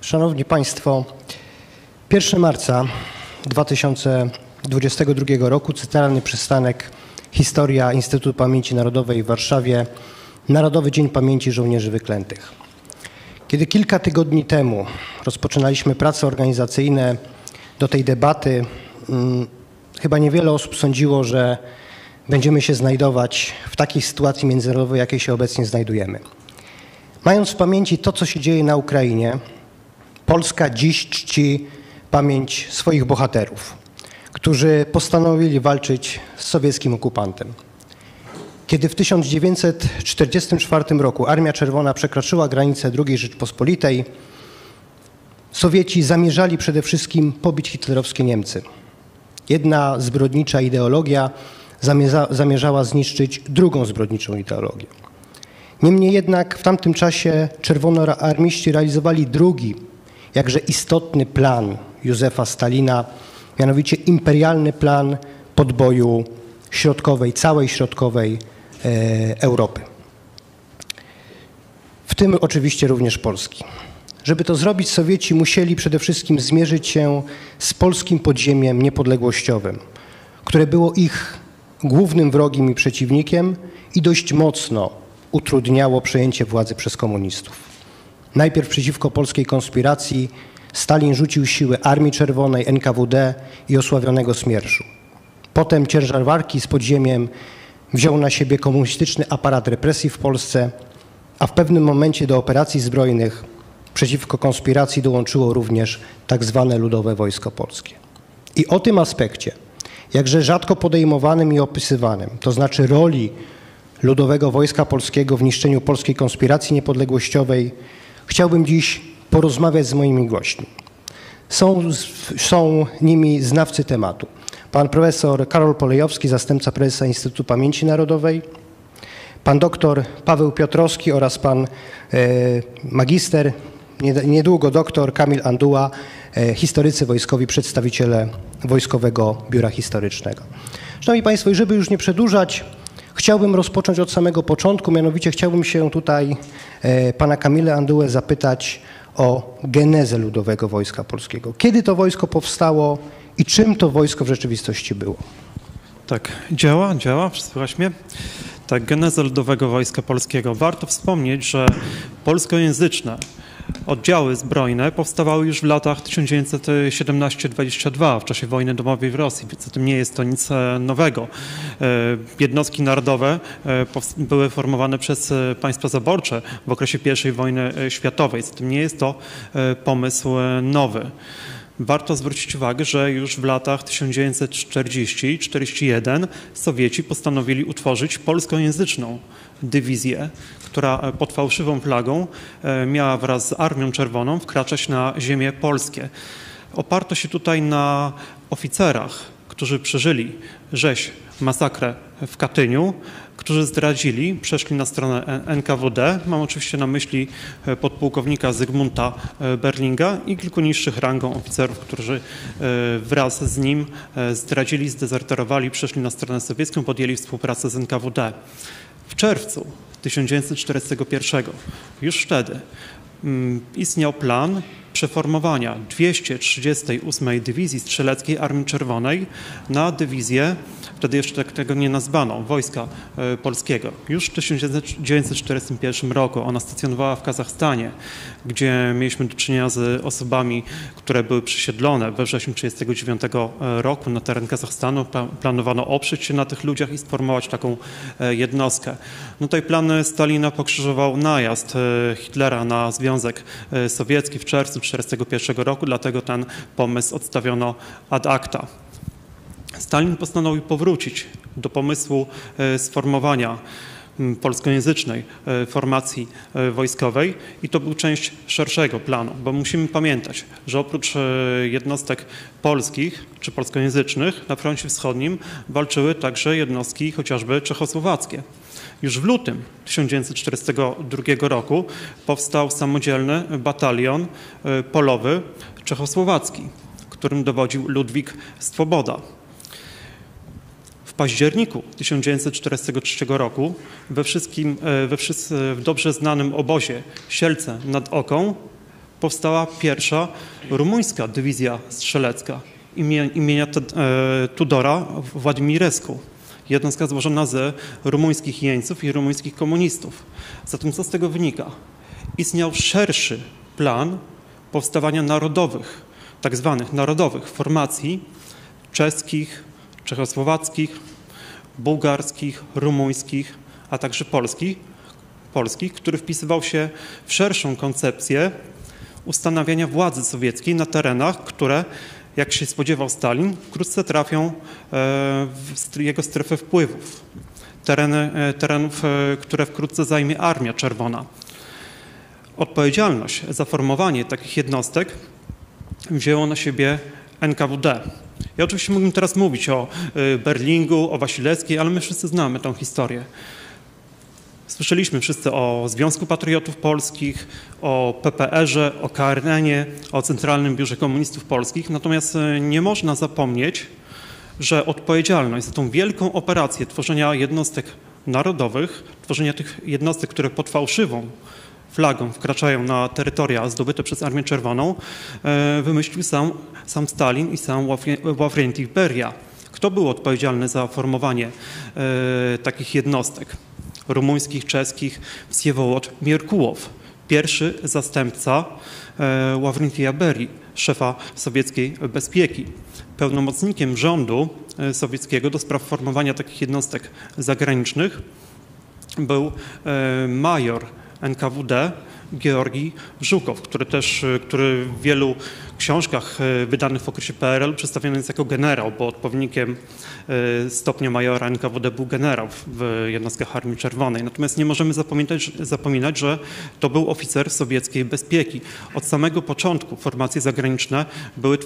Szanowni Państwo, 1 marca 2022 roku Centralny Przystanek Historia Instytutu Pamięci Narodowej w Warszawie Narodowy Dzień Pamięci Żołnierzy Wyklętych. Kiedy kilka tygodni temu rozpoczynaliśmy prace organizacyjne do tej debaty, hmm, chyba niewiele osób sądziło, że będziemy się znajdować w takiej sytuacji międzynarodowej, jakiej się obecnie znajdujemy. Mając w pamięci to, co się dzieje na Ukrainie, Polska dziś czci pamięć swoich bohaterów, którzy postanowili walczyć z sowieckim okupantem. Kiedy w 1944 roku Armia Czerwona przekroczyła granicę II Rzeczpospolitej, Sowieci zamierzali przede wszystkim pobić hitlerowskie Niemcy. Jedna zbrodnicza ideologia zamierza, zamierzała zniszczyć drugą zbrodniczą ideologię. Niemniej jednak w tamtym czasie czerwonoarmiści realizowali drugi jakże istotny plan Józefa Stalina, mianowicie imperialny plan podboju środkowej, całej środkowej e, Europy. W tym oczywiście również Polski. Żeby to zrobić, Sowieci musieli przede wszystkim zmierzyć się z polskim podziemiem niepodległościowym, które było ich głównym wrogiem i przeciwnikiem i dość mocno utrudniało przejęcie władzy przez komunistów. Najpierw przeciwko polskiej konspiracji Stalin rzucił siły Armii Czerwonej, NKWD i osławionego Smierszu. Potem ciężar walki z podziemiem wziął na siebie komunistyczny aparat represji w Polsce, a w pewnym momencie do operacji zbrojnych przeciwko konspiracji dołączyło również tak zwane Ludowe Wojsko Polskie. I o tym aspekcie, jakże rzadko podejmowanym i opisywanym, to znaczy roli Ludowego Wojska Polskiego w niszczeniu polskiej konspiracji niepodległościowej, chciałbym dziś porozmawiać z moimi gośćmi. Są, są nimi znawcy tematu. Pan profesor Karol Polejowski, zastępca prezesa Instytutu Pamięci Narodowej, pan doktor Paweł Piotrowski oraz pan e, magister, niedługo doktor Kamil Anduła, e, historycy wojskowi, przedstawiciele Wojskowego Biura Historycznego. Szanowni Państwo, i żeby już nie przedłużać, Chciałbym rozpocząć od samego początku, mianowicie chciałbym się tutaj e, pana Kamila Andułę zapytać o genezę Ludowego Wojska Polskiego. Kiedy to wojsko powstało i czym to wojsko w rzeczywistości było? Tak, działa, działa, słychać mnie? Tak, geneza Ludowego Wojska Polskiego. Warto wspomnieć, że polskojęzyczne Oddziały zbrojne powstawały już w latach 1917-22 w czasie wojny domowej w Rosji, więc zatem nie jest to nic e, nowego. E, jednostki narodowe e, były formowane przez państwa zaborcze w okresie I wojny światowej, zatem nie jest to pomysł nowy. Warto zwrócić uwagę, że już w latach 1940 41 Sowieci postanowili utworzyć polskojęzyczną dywizję, która e, pod fałszywą flagą e, miała wraz z Armią Czerwoną wkraczać na ziemię polskie. Oparto się tutaj na oficerach, którzy przeżyli rzeź, masakrę w Katyniu, którzy zdradzili, przeszli na stronę NKWD. Mam oczywiście na myśli e, podpułkownika Zygmunta Berlinga i kilku niższych rangą oficerów, którzy wraz z nim zdradzili, zdezerterowali, przeszli na stronę sowiecką, podjęli współpracę z NKWD. W czerwcu 1941 już wtedy mm, istniał plan przeformowania 238 Dywizji Strzeleckiej Armii Czerwonej na dywizję wtedy jeszcze tak tego nie nazwano, Wojska e, Polskiego. Już w 1941 roku ona stacjonowała w Kazachstanie, gdzie mieliśmy do czynienia z osobami, które były przesiedlone we wrześniu 1939 e, roku na teren Kazachstanu. Planowano oprzeć się na tych ludziach i sformować taką e, jednostkę. No tutaj plan Stalina pokrzyżował najazd Hitlera na Związek Sowiecki w czerwcu 1941 roku, dlatego ten pomysł odstawiono ad acta. Stalin postanowił powrócić do pomysłu e, sformowania polskojęzycznej e, formacji e, wojskowej i to był część szerszego planu, bo musimy pamiętać, że oprócz jednostek polskich czy polskojęzycznych na froncie wschodnim walczyły także jednostki chociażby czechosłowackie. Już w lutym 1942 roku powstał samodzielny batalion polowy czechosłowacki którym dowodził Ludwik Swoboda. Październiku 1943 roku we, wszystkim, e, we wszyscy, w dobrze znanym obozie Sielce nad Oką powstała pierwsza rumuńska dywizja strzelecka imienia e, Tudora Władimiresku. Jednostka złożona ze rumuńskich jeńców i rumuńskich komunistów. Zatem co z tego wynika? Istniał szerszy plan powstawania narodowych, tak zwanych narodowych formacji czeskich, czechosłowackich, bułgarskich, rumuńskich, a także polskich, polskich, który wpisywał się w szerszą koncepcję ustanawiania władzy sowieckiej na terenach, które, jak się spodziewał Stalin, wkrótce trafią e, w jego strefę wpływów. Tereny, e, terenów, e, które wkrótce zajmie Armia Czerwona. Odpowiedzialność za formowanie takich jednostek wzięło na siebie NKWD. Ja oczywiście mógłbym teraz mówić o Berlingu, o Wasilewskiej, ale my wszyscy znamy tę historię. Słyszeliśmy wszyscy o Związku Patriotów Polskich, o PPR-ze, o KRN-ie, o Centralnym Biurze Komunistów Polskich, natomiast e, nie można zapomnieć, że odpowiedzialność za tą wielką operację tworzenia jednostek narodowych, tworzenia tych jednostek, które pod fałszywą flagą wkraczają na terytoria zdobyte przez Armię Czerwoną, e, wymyślił sam, sam Stalin i sam Ławrentiy Beria. Kto był odpowiedzialny za formowanie e, takich jednostek? rumuńskich, czeskich Wsiewołod Mierkułow, pierwszy zastępca e, Ławrentija Beri, szefa sowieckiej bezpieki. Pełnomocnikiem rządu sowieckiego do spraw formowania takich jednostek zagranicznych był major NKWD Georgi Żukow, który też, który w wielu książkach e, wydanych w okresie PRL przedstawiony jest jako generał, bo odpowiednikiem e, stopnia majora NKWD był generał w jednostkach Armii Czerwonej. Natomiast nie możemy zapominać, zapominać, że to był oficer sowieckiej bezpieki. Od samego początku formacje zagraniczne były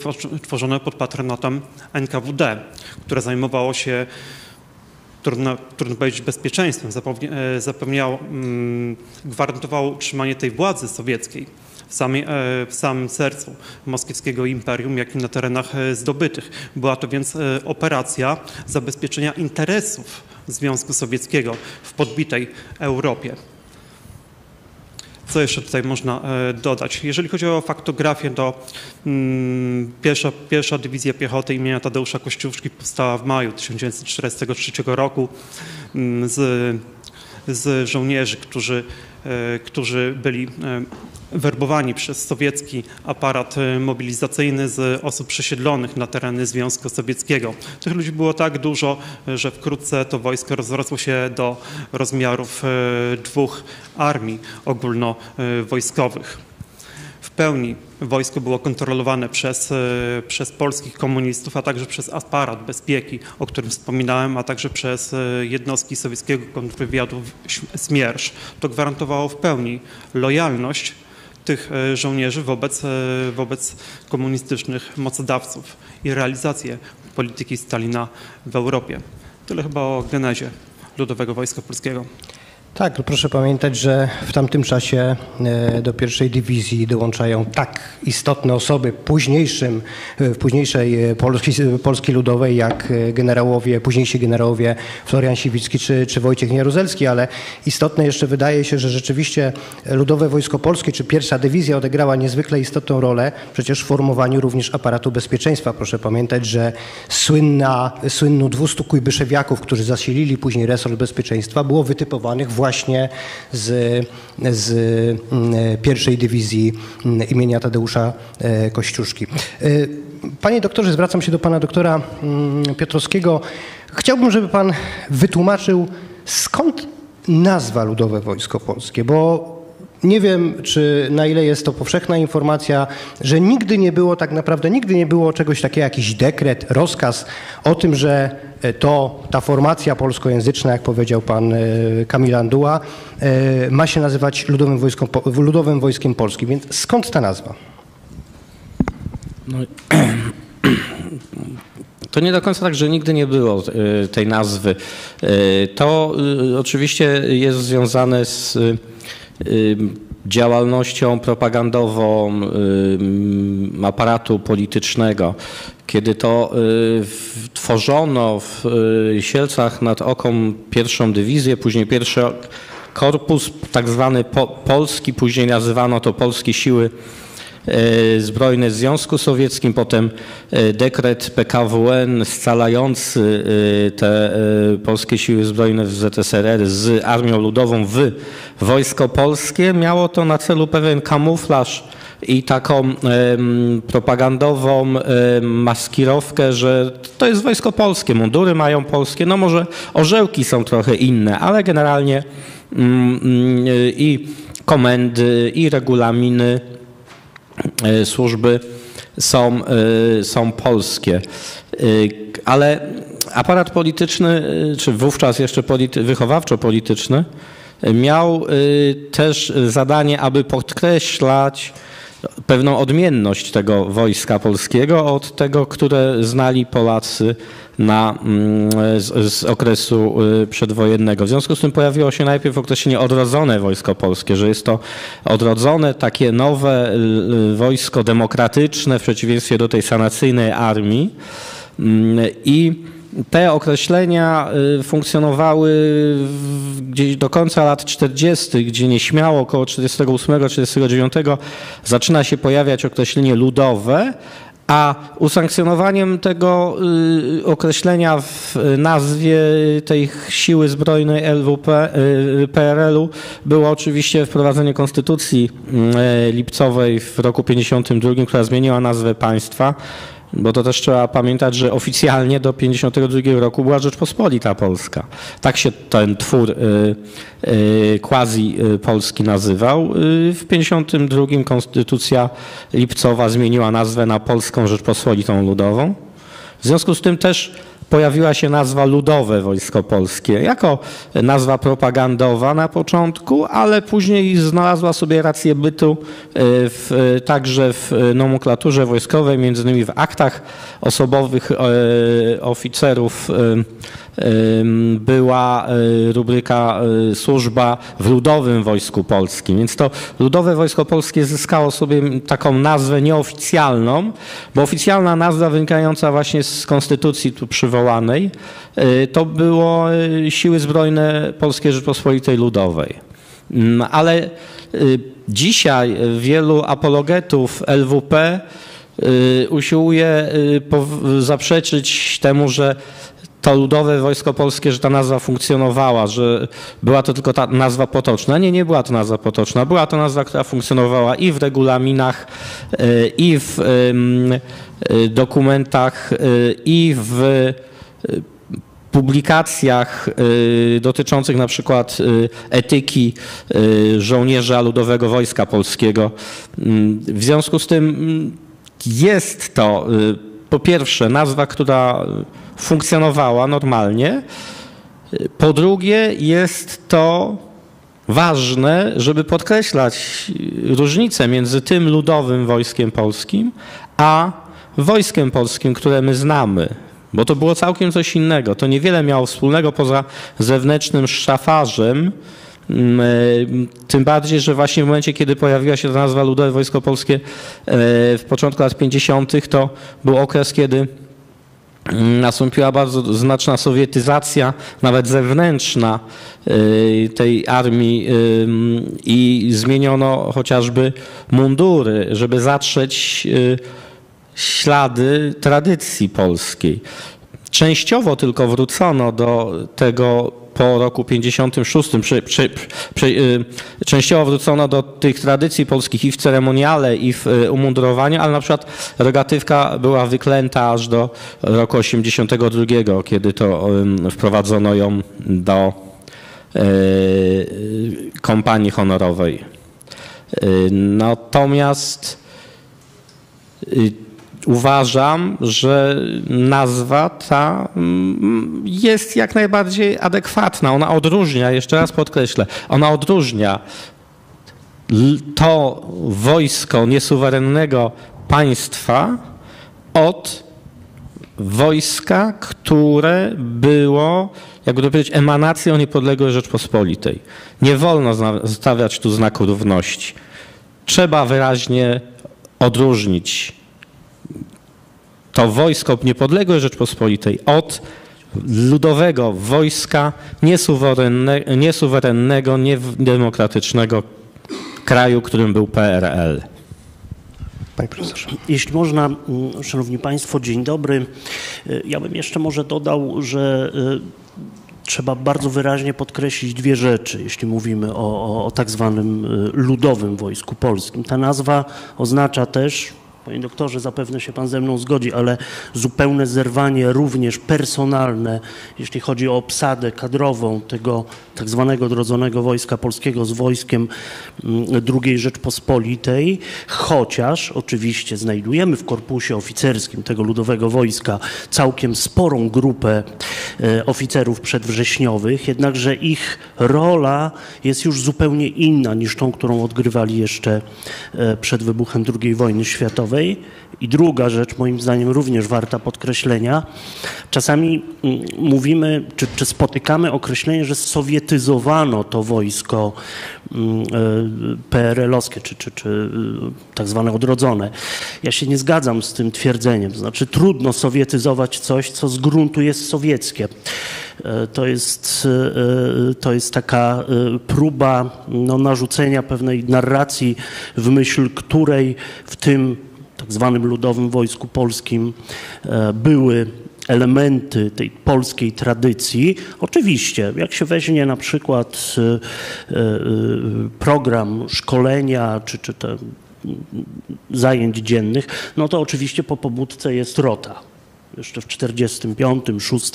tworzone pod patronatem NKWD, które zajmowało się trudno, trudno powiedzieć, bezpieczeństwem, e, zapewniał, mm, gwarantowało utrzymanie tej władzy sowieckiej w, e, w samym sercu moskiewskiego imperium, jak i na terenach e, zdobytych. Była to więc operacja zabezpieczenia interesów Związku Sowieckiego w podbitej Europie. Co jeszcze tutaj można e, dodać? Jeżeli chodzi o faktografię, to mm, pierwsza, pierwsza dywizja piechoty imienia Tadeusza Kościuszki powstała w maju 1943 roku mm, z, z żołnierzy, którzy, e, którzy byli e, werbowani przez sowiecki aparat e, mobilizacyjny z osób przesiedlonych na tereny Związku Sowieckiego. Tych ludzi było tak dużo, że wkrótce to wojsko rozrosło się do rozmiarów e, dwóch armii ogólnowojskowych. W pełni wojsko było kontrolowane przez, przez polskich komunistów, a także przez aparat bezpieki, o którym wspominałem, a także przez jednostki sowieckiego kontrwywiadu Smiersz. To gwarantowało w pełni lojalność tych e, żołnierzy wobec, e, wobec komunistycznych mocodawców i realizację polityki Stalina w Europie. Tyle chyba o genezie Ludowego Wojska Polskiego. Tak, proszę pamiętać, że w tamtym czasie e, do pierwszej dywizji dołączają tak istotne osoby późniejszym, e, w późniejszej e, Polski, Polski Ludowej, jak generałowie, późniejsi generałowie Florian Siwicki czy, czy Wojciech Nieruzelski, ale istotne jeszcze wydaje się, że rzeczywiście Ludowe Wojsko Polskie czy pierwsza dywizja odegrała niezwykle istotną rolę przecież w formowaniu również aparatu bezpieczeństwa. Proszę pamiętać, że słynna, słynnu 200 kujbyszewiaków, którzy zasilili później resort bezpieczeństwa, było wytypowanych właśnie właśnie z, z mm, pierwszej dywizji mm, imienia Tadeusza e, Kościuszki. E, panie doktorze, zwracam się do pana doktora mm, Piotrowskiego. Chciałbym, żeby pan wytłumaczył, skąd nazwa Ludowe Wojsko Polskie, bo nie wiem, czy na ile jest to powszechna informacja, że nigdy nie było tak naprawdę, nigdy nie było czegoś takiego, jakiś dekret, rozkaz o tym, że e, to ta formacja polskojęzyczna, jak powiedział pan e, Kamil Anduła, e, ma się nazywać Ludowym Wojskiem, Ludowym Wojskiem Polskim. Więc skąd ta nazwa? No, to nie do końca tak, że nigdy nie było tej nazwy. To oczywiście jest związane z działalnością propagandową aparatu politycznego, kiedy to y, tworzono w y, Sielcach nad Oką pierwszą dywizję, później pierwszy korpus, tak zwany po, polski, później nazywano to Polskie Siły Zbrojne Związku Sowieckim, potem dekret PKWN scalający te polskie siły zbrojne w ZSRR z Armią Ludową w Wojsko Polskie. Miało to na celu pewien kamuflaż i taką propagandową maskirowkę, że to jest wojsko polskie, mundury mają polskie, no może orzełki są trochę inne, ale generalnie mm, mm, i komendy, i regulaminy e, służby są, e, są polskie. E, ale aparat polityczny, czy wówczas jeszcze polity, wychowawczo-polityczny, miał też zadanie, aby podkreślać pewną odmienność tego wojska polskiego od tego, które znali Polacy na, mm, z, z, okresu y, przedwojennego. W związku z tym pojawiło się najpierw określenie odrodzone wojsko polskie, że jest to odrodzone, takie nowe y, wojsko demokratyczne w przeciwieństwie do tej sanacyjnej armii mm, i te określenia y, funkcjonowały gdzieś do końca lat 40., gdzie nieśmiało około 48-49 zaczyna się pojawiać określenie ludowe, a usankcjonowaniem tego y, określenia w nazwie tej siły zbrojnej LWP, y, PRL-u było oczywiście wprowadzenie konstytucji lipcowej w roku 52, która zmieniła nazwę państwa. Bo to też trzeba pamiętać, że oficjalnie do 1952 roku była Rzeczpospolita Polska. Tak się ten twór y, y, quasi y, polski nazywał. W 1952 konstytucja lipcowa zmieniła nazwę na Polską Rzeczpospolitą Ludową. W związku z tym też pojawiła się nazwa Ludowe Wojsko Polskie jako nazwa propagandowa na początku, ale później znalazła sobie rację bytu e, w, także w nomenklaturze wojskowej, między innymi w aktach osobowych e, oficerów e, była e, rubryka e, służba w Ludowym Wojsku Polskim. Więc to Ludowe Wojsko Polskie zyskało sobie taką nazwę nieoficjalną, bo oficjalna nazwa wynikająca właśnie z konstytucji tu przywołanej e, to było Siły Zbrojne Polskiej Rzeczpospolitej Ludowej. Mm, ale dzisiaj wielu apologetów LWP usiłuje zaprzeczyć temu, że to Ludowe Wojsko Polskie, że ta nazwa funkcjonowała, że była to tylko ta nazwa potoczna. Nie, nie była to nazwa potoczna. Była to nazwa, która funkcjonowała i w regulaminach, e, i w e, dokumentach, e, i w publikacjach dotyczących na przykład etyki żołnierza Ludowego Wojska Polskiego. W związku z tym jest to po pierwsze nazwa, która funkcjonowała normalnie. Po drugie, jest to ważne, żeby podkreślać różnicę między tym ludowym wojskiem polskim, a wojskiem polskim, które my znamy. Bo to było całkiem coś innego. To niewiele miało wspólnego poza zewnętrznym szafarzem. Mm, e, tym bardziej, że właśnie w momencie, kiedy pojawiła się ta nazwa Ludowe Wojsko Polskie e, w początku lat 50., to był okres, kiedy nastąpiła bardzo znaczna sowietyzacja, nawet zewnętrzna y, tej armii y, i zmieniono chociażby mundury, żeby zatrzeć y, ślady tradycji polskiej. Częściowo tylko wrócono do tego po roku 56 przy, przy, przy, y, częściowo wrócono do tych tradycji polskich i w ceremoniale, i w y, umundurowaniu, ale na przykład rogatywka była wyklęta aż do roku 82, kiedy to wprowadzono ją do y, kompanii honorowej. Natomiast uważam, że nazwa ta mm, jest jak najbardziej adekwatna. Ona odróżnia, jeszcze raz podkreślę, ona odróżnia to wojsko niesuwerennego państwa od wojska, które było, jakby to powiedzieć, emanacją niepodległej Rzeczpospolitej. Nie wolno stawiać tu znaku równości. Trzeba wyraźnie odróżnić to wojsko niepodległej Rzeczpospolitej od ludowego wojska niesuwerenne, niesuwerennego, niedemokratycznego kraju, którym był PRL. Panie profesorze. Jeśli można, Szanowni Państwo, dzień dobry. Y, ja bym jeszcze może dodał, że y, trzeba bardzo wyraźnie podkreślić dwie rzeczy, jeśli mówimy o, o, o tak zwanym y, ludowym wojsku polskim. Ta nazwa oznacza też Panie doktorze, zapewne się pan ze mną zgodzi, ale zupełne zerwanie również personalne, jeśli chodzi o obsadę kadrową tego tak zwanego odrodzonego Wojska Polskiego z wojskiem mm, II Rzeczpospolitej, chociaż oczywiście znajdujemy w korpusie oficerskim tego ludowego wojska całkiem sporą grupę e, oficerów przedwrześniowych, jednakże ich rola jest już zupełnie inna niż tą, którą odgrywali jeszcze e, przed wybuchem II wojny światowej. I druga rzecz, moim zdaniem również warta podkreślenia, czasami mm, mówimy, czy, czy spotykamy określenie, że sowietyzowano to wojsko mm, e, PRL-owskie, czy, czy, czy e, tak zwane odrodzone. Ja się nie zgadzam z tym twierdzeniem. Znaczy trudno sowietyzować coś, co z gruntu jest sowieckie. E, to jest, to jest taka próba no, narzucenia pewnej narracji, w myśl której w tym tak zwanym Ludowym Wojsku Polskim e, były elementy tej polskiej tradycji. Oczywiście, jak się weźmie na przykład e, e, program szkolenia czy, czy te zajęć dziennych, no to oczywiście po pobudce jest rota. Jeszcze w 45, 6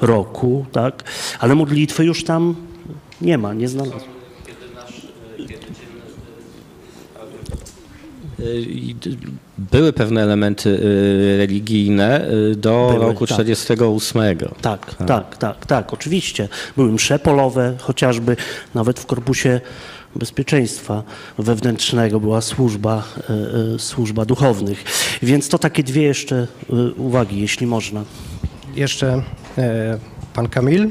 roku, tak? Ale modlitwy już tam nie ma, nie znalazłem. Były pewne elementy y, religijne y, do były, roku 1948. Tak. Tak, tak, tak, tak, tak, oczywiście. Były msze polowe, chociażby nawet w korpusie bezpieczeństwa wewnętrznego była służba, y, służba duchownych. Więc to takie dwie jeszcze uwagi, jeśli można. Jeszcze e, pan Kamil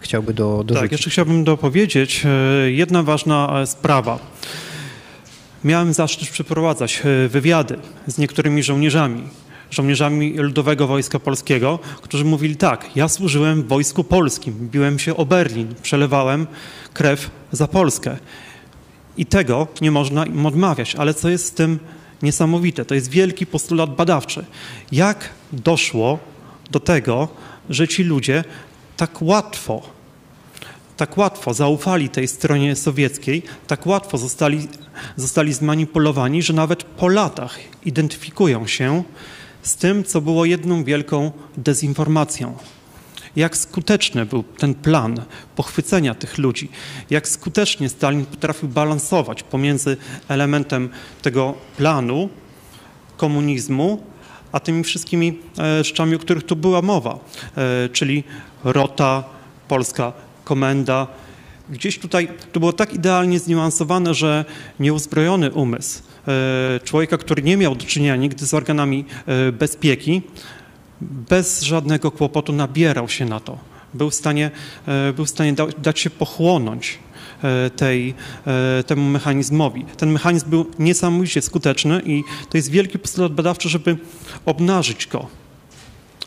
chciałby do, dorzucić. Tak, jeszcze chciałbym dopowiedzieć e, jedna ważna e, sprawa. Miałem zaszczyt przeprowadzać e, wywiady z niektórymi żołnierzami, żołnierzami Ludowego Wojska Polskiego, którzy mówili tak, ja służyłem w Wojsku Polskim, biłem się o Berlin, przelewałem krew za Polskę. I tego nie można im odmawiać, ale co jest z tym niesamowite, to jest wielki postulat badawczy. Jak doszło do tego, że ci ludzie tak łatwo tak łatwo zaufali tej stronie sowieckiej, tak łatwo zostali, zostali zmanipulowani, że nawet po latach identyfikują się z tym, co było jedną wielką dezinformacją. Jak skuteczny był ten plan pochwycenia tych ludzi, jak skutecznie Stalin potrafił balansować pomiędzy elementem tego planu komunizmu, a tymi wszystkimi e, rzeczami, o których tu była mowa, e, czyli rota polska komenda. Gdzieś tutaj to było tak idealnie zniuansowane, że nieuzbrojony umysł e, człowieka, który nie miał do czynienia nigdy z organami e, bezpieki, bez żadnego kłopotu nabierał się na to. Był w stanie, e, był w stanie dać się pochłonąć tej, temu mechanizmowi. Ten mechanizm był niesamowicie skuteczny i to jest wielki postulat badawczy, żeby obnażyć go,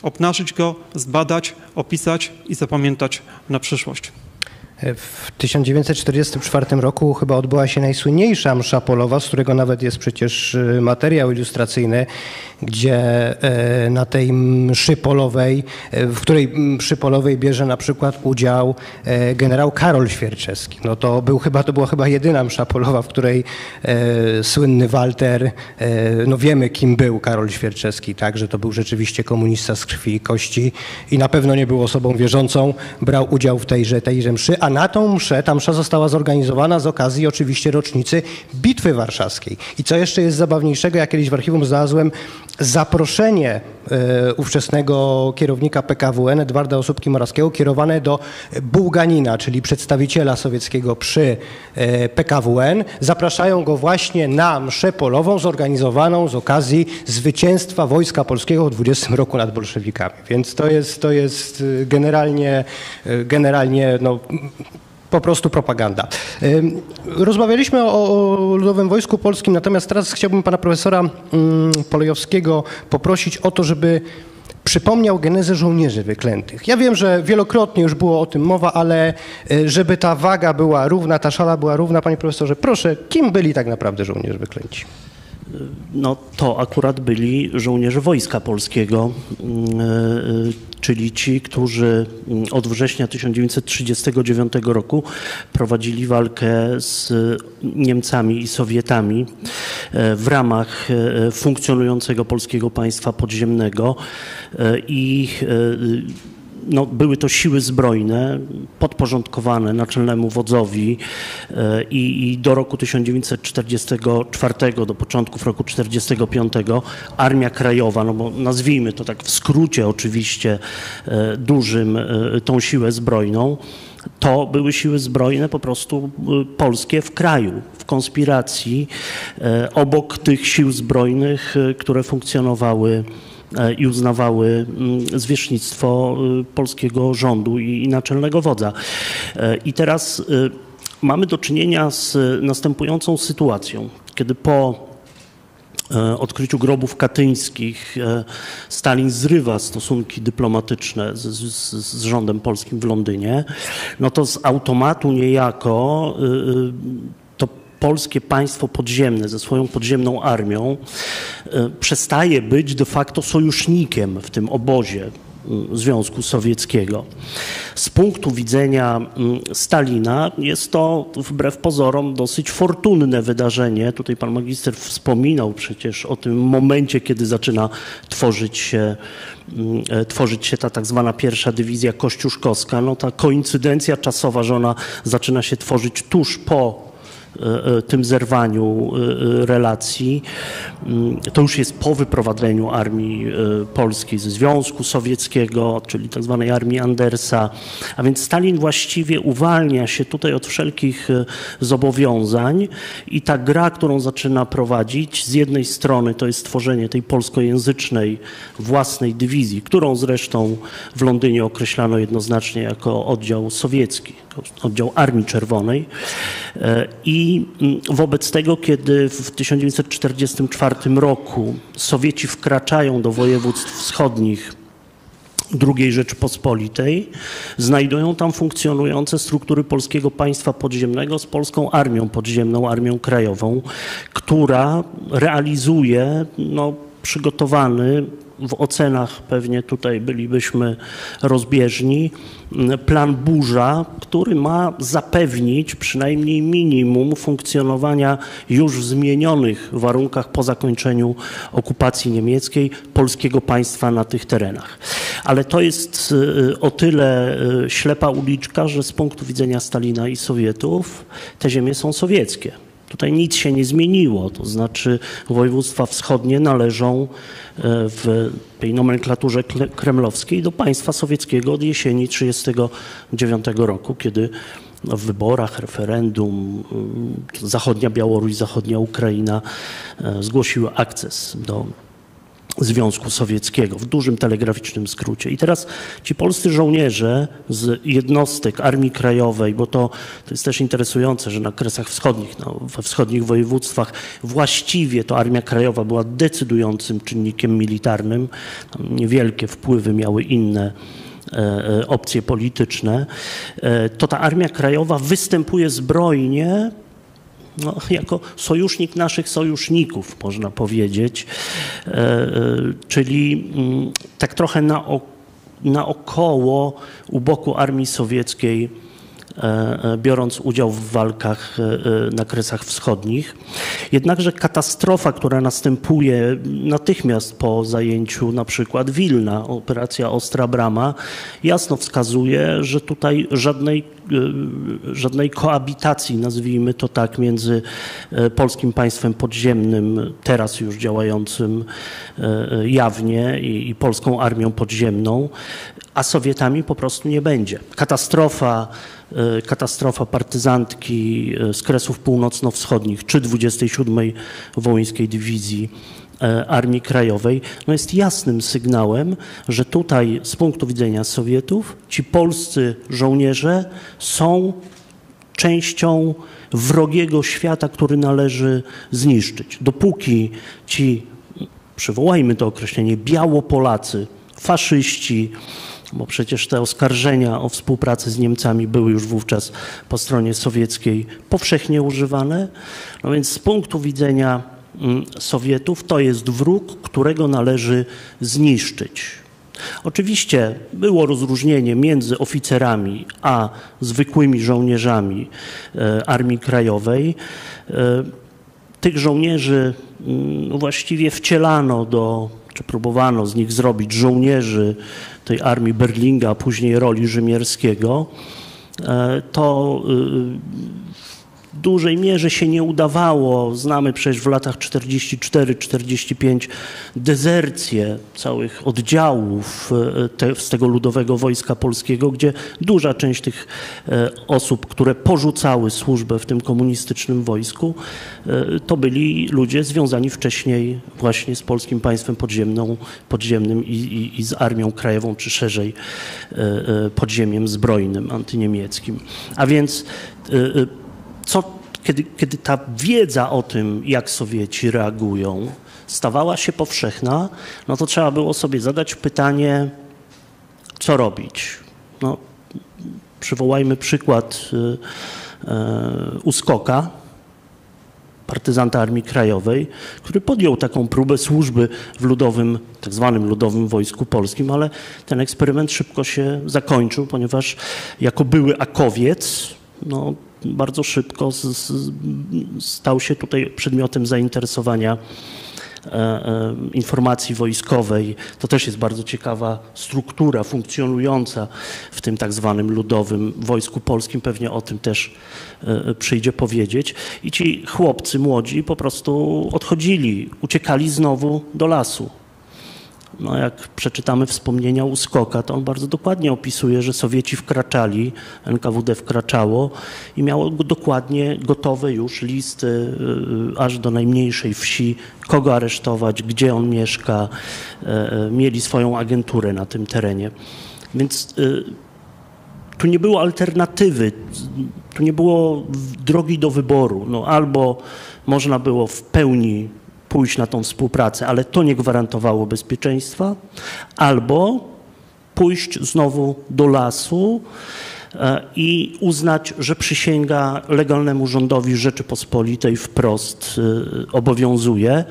obnażyć go, zbadać, opisać i zapamiętać na przyszłość. W 1944 roku chyba odbyła się najsłynniejsza msza polowa, z którego nawet jest przecież y, materiał ilustracyjny, gdzie e, na tej mszy polowej, e, w której mszy polowej bierze na przykład udział e, generał Karol Świerczewski. No to, był chyba, to była chyba jedyna msza polowa, w której słynny Walter, no wiemy kim był Karol Świerczewski, tak, że to był rzeczywiście komunista z krwi i kości i na pewno nie był osobą wierzącą, brał udział w tejże, tejże mszy, a na tą mszę, ta msza została zorganizowana z okazji oczywiście rocznicy Bitwy Warszawskiej. I co jeszcze jest zabawniejszego, ja kiedyś w archiwum znalazłem zaproszenie ówczesnego kierownika PKWN Edwarda Osóbki-Morawskiego kierowane do Bułganina, czyli przedstawiciela sowieckiego przy e, PKWN. Zapraszają go właśnie na mszę polową zorganizowaną z okazji zwycięstwa Wojska Polskiego w 20 roku nad bolszewikami. Więc to jest, to jest e, generalnie, e, generalnie no, po prostu propaganda. Rozmawialiśmy o, o Ludowym Wojsku Polskim, natomiast teraz chciałbym pana profesora mm, Polejowskiego poprosić o to, żeby przypomniał genezę żołnierzy wyklętych. Ja wiem, że wielokrotnie już było o tym mowa, ale y, żeby ta waga była równa, ta szala była równa, panie profesorze, proszę, kim byli tak naprawdę żołnierze wyklęci? No to akurat byli żołnierze Wojska Polskiego, mm, y, czyli ci, którzy mm, od września 1939 roku prowadzili walkę z Niemcami i Sowietami e, w ramach e, funkcjonującego polskiego państwa podziemnego e, i no, były to siły zbrojne podporządkowane naczelnemu wodzowi e, i, i do roku 1944, do początków roku 1945 Armia Krajowa, no bo nazwijmy to tak w skrócie oczywiście e, dużym e, tą siłę zbrojną, to były siły zbrojne po prostu polskie w kraju, w konspiracji, obok tych sił zbrojnych, które funkcjonowały i uznawały mm, zwierzchnictwo y, polskiego rządu i naczelnego wodza. E, I teraz y, mamy do czynienia z następującą sytuacją, kiedy po e, odkryciu grobów katyńskich e, Stalin zrywa stosunki dyplomatyczne z, z, z, rządem polskim w Londynie, no to z automatu niejako y, polskie państwo podziemne ze swoją podziemną armią e, przestaje być de facto sojusznikiem w tym obozie Związku Sowieckiego. Z punktu widzenia Stalina jest to wbrew pozorom dosyć fortunne wydarzenie. Tutaj pan magister wspominał przecież o tym momencie, kiedy zaczyna tworzyć się, e, tworzyć się ta tak zwana pierwsza dywizja kościuszkowska. No ta koincydencja czasowa, że ona zaczyna się tworzyć tuż po tym zerwaniu e, relacji. Mm, to już jest po wyprowadzeniu armii polskiej ze Związku Sowieckiego, czyli tzw. Tak armii Andersa, a więc Stalin właściwie uwalnia się tutaj od wszelkich zobowiązań i ta gra, którą zaczyna prowadzić, z jednej strony to jest stworzenie tej polskojęzycznej własnej dywizji, którą zresztą w Londynie określano jednoznacznie jako oddział sowiecki, oddział Armii Czerwonej. I i mm, wobec tego, kiedy w 1944 roku Sowieci wkraczają do województw wschodnich II Rzeczypospolitej, znajdują tam funkcjonujące struktury polskiego państwa podziemnego z polską armią podziemną, armią krajową, która realizuje no, przygotowany w ocenach pewnie tutaj bylibyśmy rozbieżni, plan burza, który ma zapewnić przynajmniej minimum funkcjonowania już w zmienionych warunkach po zakończeniu okupacji niemieckiej polskiego państwa na tych terenach. Ale to jest y, o tyle y, ślepa uliczka, że z punktu widzenia Stalina i Sowietów te ziemie są sowieckie. Tutaj nic się nie zmieniło, to znaczy województwa wschodnie należą e, w tej nomenklaturze kremlowskiej do państwa sowieckiego od jesieni 1939 roku, kiedy w wyborach, referendum e, zachodnia Białoruś, zachodnia Ukraina e, zgłosiły akces do Związku Sowieckiego, w dużym telegraficznym skrócie. I teraz ci polscy żołnierze z jednostek Armii Krajowej, bo to, to jest też interesujące, że na Kresach Wschodnich, no, we wschodnich województwach właściwie to Armia Krajowa była decydującym czynnikiem militarnym. Tam niewielkie wpływy miały inne e, e, opcje polityczne, e, to ta Armia Krajowa występuje zbrojnie no, jako sojusznik naszych sojuszników, można powiedzieć, e, e, czyli mm, tak trochę na, naokoło u boku armii sowieckiej biorąc udział w walkach na Kresach Wschodnich. Jednakże katastrofa, która następuje natychmiast po zajęciu na przykład Wilna, operacja Ostra Brama, jasno wskazuje, że tutaj żadnej żadnej koabitacji, nazwijmy to tak, między polskim państwem podziemnym, teraz już działającym jawnie, i, polską armią podziemną, a Sowietami po prostu nie będzie. Katastrofa, e, katastrofa partyzantki e, z Kresów Północno-Wschodnich czy 27. Wołyńskiej Dywizji e, Armii Krajowej no jest jasnym sygnałem, że tutaj z punktu widzenia Sowietów ci polscy żołnierze są częścią wrogiego świata, który należy zniszczyć. Dopóki ci, przywołajmy to określenie, białopolacy, faszyści, bo przecież te oskarżenia o współpracę z Niemcami były już wówczas po stronie sowieckiej powszechnie używane. No więc z punktu widzenia mm, Sowietów to jest wróg, którego należy zniszczyć. Oczywiście było rozróżnienie między oficerami a zwykłymi żołnierzami e, Armii Krajowej. E, tych żołnierzy mm, właściwie wcielano do, czy próbowano z nich zrobić żołnierzy tej armii Berlinga, a później roli Rzymierskiego, e, to y, dużej mierze się nie udawało. Znamy przecież w latach 44-45 dezercję całych oddziałów e, te, z tego ludowego wojska polskiego, gdzie duża część tych e, osób, które porzucały służbę w tym komunistycznym wojsku, e, to byli ludzie związani wcześniej właśnie z polskim państwem podziemną, podziemnym i, i, i z armią krajową, czy szerzej podziemiem zbrojnym antyniemieckim. A więc co, kiedy, kiedy ta wiedza o tym, jak Sowieci reagują, stawała się powszechna, no to trzeba było sobie zadać pytanie, co robić. No, przywołajmy przykład y, y, Uskoka, partyzanta Armii Krajowej, który podjął taką próbę służby w ludowym, tak zwanym ludowym wojsku polskim, ale ten eksperyment szybko się zakończył, ponieważ jako były akowiec, no, bardzo szybko z, z, stał się tutaj przedmiotem zainteresowania e, e, informacji wojskowej. To też jest bardzo ciekawa struktura funkcjonująca w tym tak zwanym ludowym wojsku polskim. Pewnie o tym też e, przyjdzie powiedzieć. I ci chłopcy młodzi po prostu odchodzili, uciekali znowu do lasu. No jak przeczytamy wspomnienia Uskoka, to on bardzo dokładnie opisuje, że Sowieci wkraczali, NKWD wkraczało i miało dokładnie gotowe już listy y, aż do najmniejszej wsi, kogo aresztować, gdzie on mieszka. Y, y, mieli swoją agenturę na tym terenie. Więc tu nie było alternatywy, tu nie było drogi do wyboru. No, albo można było w pełni pójść na tą współpracę, ale to nie gwarantowało bezpieczeństwa, albo pójść znowu do lasu e, i uznać, że przysięga legalnemu rządowi Rzeczypospolitej wprost e, obowiązuje.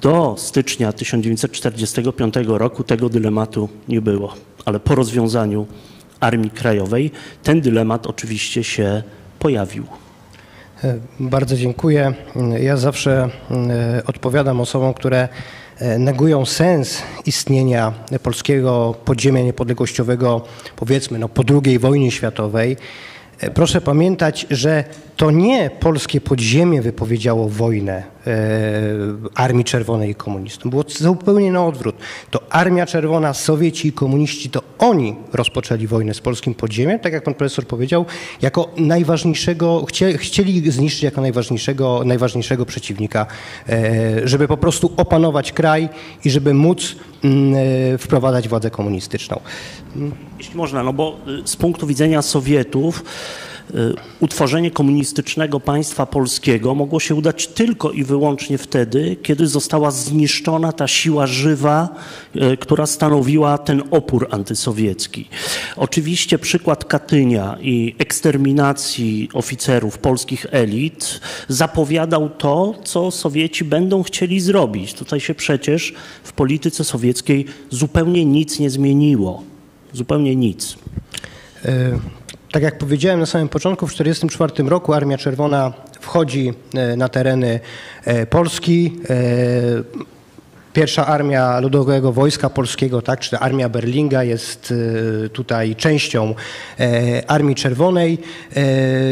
Do stycznia 1945 roku tego dylematu nie było, ale po rozwiązaniu Armii Krajowej ten dylemat oczywiście się pojawił. E, bardzo dziękuję. Ja zawsze e, odpowiadam osobom, które e, negują sens istnienia polskiego podziemia niepodległościowego, powiedzmy, no, po II wojnie światowej. Proszę pamiętać, że to nie polskie podziemie wypowiedziało wojnę e, Armii Czerwonej i komunistom. Było zupełnie na odwrót. To Armia Czerwona, Sowieci i komuniści, to oni rozpoczęli wojnę z polskim podziemiem, tak jak pan profesor powiedział, jako najważniejszego, chcieli, zniszczyć jako najważniejszego, najważniejszego przeciwnika, e, żeby po prostu opanować kraj i żeby móc mm, e, wprowadzać władzę komunistyczną. Jeśli można, no bo y, z punktu widzenia Sowietów utworzenie komunistycznego państwa polskiego mogło się udać tylko i wyłącznie wtedy, kiedy została zniszczona ta siła żywa, y, która stanowiła ten opór antysowiecki. Oczywiście przykład Katynia i eksterminacji oficerów polskich elit zapowiadał to, co Sowieci będą chcieli zrobić. Tutaj się przecież w polityce sowieckiej zupełnie nic nie zmieniło zupełnie nic. E, Tak jak powiedziałem na samym początku, w 1944 roku Armia Czerwona wchodzi e, na tereny e, Polski. E, Pierwsza Armia Ludowego Wojska Polskiego, tak, czy Armia Berlinga jest tutaj częścią Armii Czerwonej.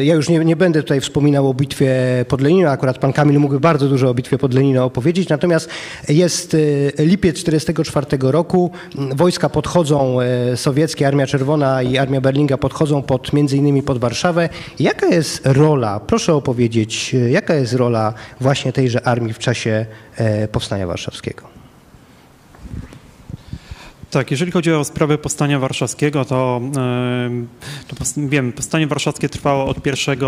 Ja już nie, nie, będę tutaj wspominał o bitwie pod Leniną, akurat pan Kamil mógłby bardzo dużo o bitwie pod Leniną opowiedzieć, natomiast jest lipiec 1944 roku, wojska podchodzą, sowieckie, Armia Czerwona i Armia Berlinga podchodzą pod, między innymi pod Warszawę. Jaka jest rola, proszę opowiedzieć, jaka jest rola właśnie tejże armii w czasie Powstania Warszawskiego? Tak, jeżeli chodzi o sprawę Powstania Warszawskiego, to, to wiem, Powstanie Warszawskie trwało od 1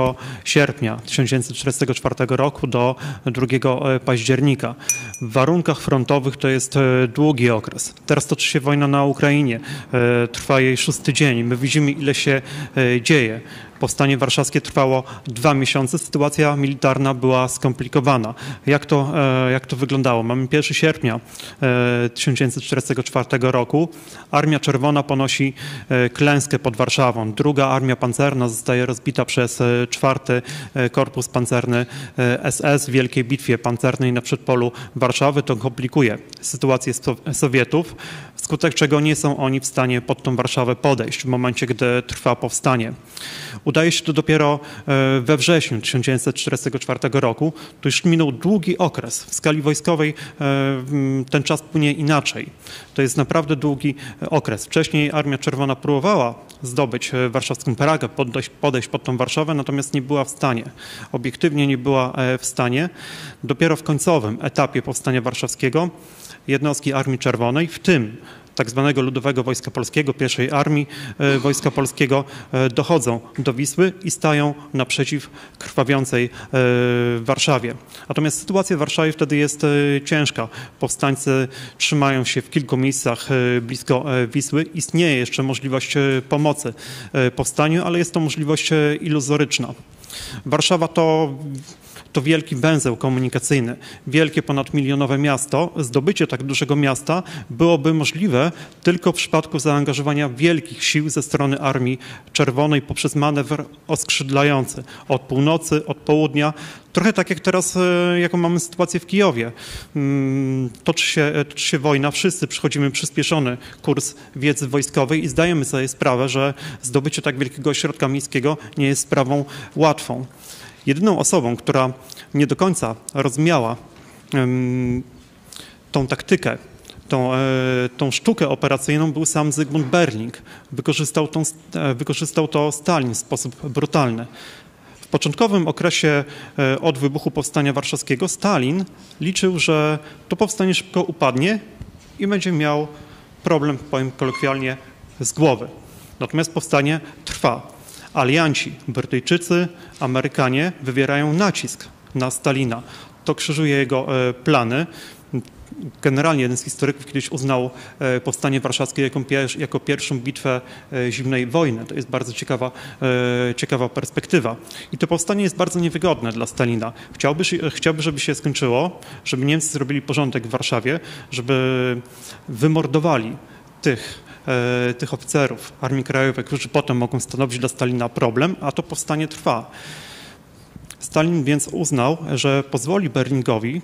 sierpnia 1944 roku do 2 e, października. W warunkach frontowych to jest e, długi okres. Teraz toczy się wojna na Ukrainie, e, trwa jej szósty dzień. My widzimy, ile się dzieje. Powstanie warszawskie trwało dwa miesiące, sytuacja militarna była skomplikowana. Jak to, e, jak to wyglądało? Mamy 1 sierpnia 1944 e, roku. Armia Czerwona ponosi e, klęskę pod Warszawą. Druga armia pancerna zostaje rozbita przez czwarty korpus pancerny SS w wielkiej bitwie pancernej na przedpolu Warszawy. To komplikuje sytuację Sowietów, wskutek czego nie są oni w stanie pod tą Warszawę podejść w momencie, gdy trwa powstanie. Udaje się to dopiero e, we wrześniu 1944 roku. To już minął długi okres. W skali wojskowej e, ten czas płynie inaczej. To jest naprawdę długi e, okres. Wcześniej Armia Czerwona próbowała zdobyć warszawską Pragę, podejść, podejść pod tą Warszawę, natomiast nie była w stanie. Obiektywnie nie była w stanie. Dopiero w końcowym etapie powstania warszawskiego jednostki Armii Czerwonej, w tym tak zwanego Ludowego Wojska Polskiego, pierwszej Armii e, Wojska Polskiego e, dochodzą do Wisły i stają naprzeciw krwawiącej e, Warszawie. Natomiast sytuacja w Warszawie wtedy jest ciężka. Powstańcy trzymają się w kilku miejscach blisko Wisły. Istnieje jeszcze możliwość pomocy powstaniu, ale jest to możliwość iluzoryczna. Warszawa to to wielki węzeł komunikacyjny, wielkie ponadmilionowe miasto. Zdobycie tak dużego miasta byłoby możliwe tylko w przypadku zaangażowania wielkich sił ze strony Armii Czerwonej poprzez manewr oskrzydlający od północy, od południa, Trochę tak jak teraz, e, jaką mamy sytuację w Kijowie. Mm, toczy się, e, toczy się wojna, wszyscy przechodzimy przyspieszony kurs wiedzy wojskowej i zdajemy sobie sprawę, że zdobycie tak wielkiego ośrodka miejskiego nie jest sprawą łatwą. Jedyną osobą, która nie do końca rozumiała tą taktykę, tą, e, tą sztukę operacyjną był sam Zygmunt Berling. Wykorzystał, tą, e, wykorzystał to Stalin w sposób brutalny. W początkowym okresie e, od wybuchu Powstania Warszawskiego Stalin liczył, że to powstanie szybko upadnie i będzie miał problem, powiem kolokwialnie, z głowy. Natomiast powstanie trwa alianci, Brytyjczycy, Amerykanie wywierają nacisk na Stalina. To krzyżuje jego e, plany. Generalnie jeden z historyków kiedyś uznał e, powstanie warszawskie jako, jako pierwszą bitwę e, zimnej wojny. To jest bardzo ciekawa, ciekawa perspektywa. I to powstanie jest bardzo niewygodne dla Stalina. Chciałby, chciałby, żeby się skończyło, żeby Niemcy zrobili porządek w Warszawie, żeby wymordowali tych tych oficerów Armii Krajowej, którzy potem mogą stanowić dla Stalina problem, a to powstanie trwa. Stalin więc uznał, że pozwoli Berlingowi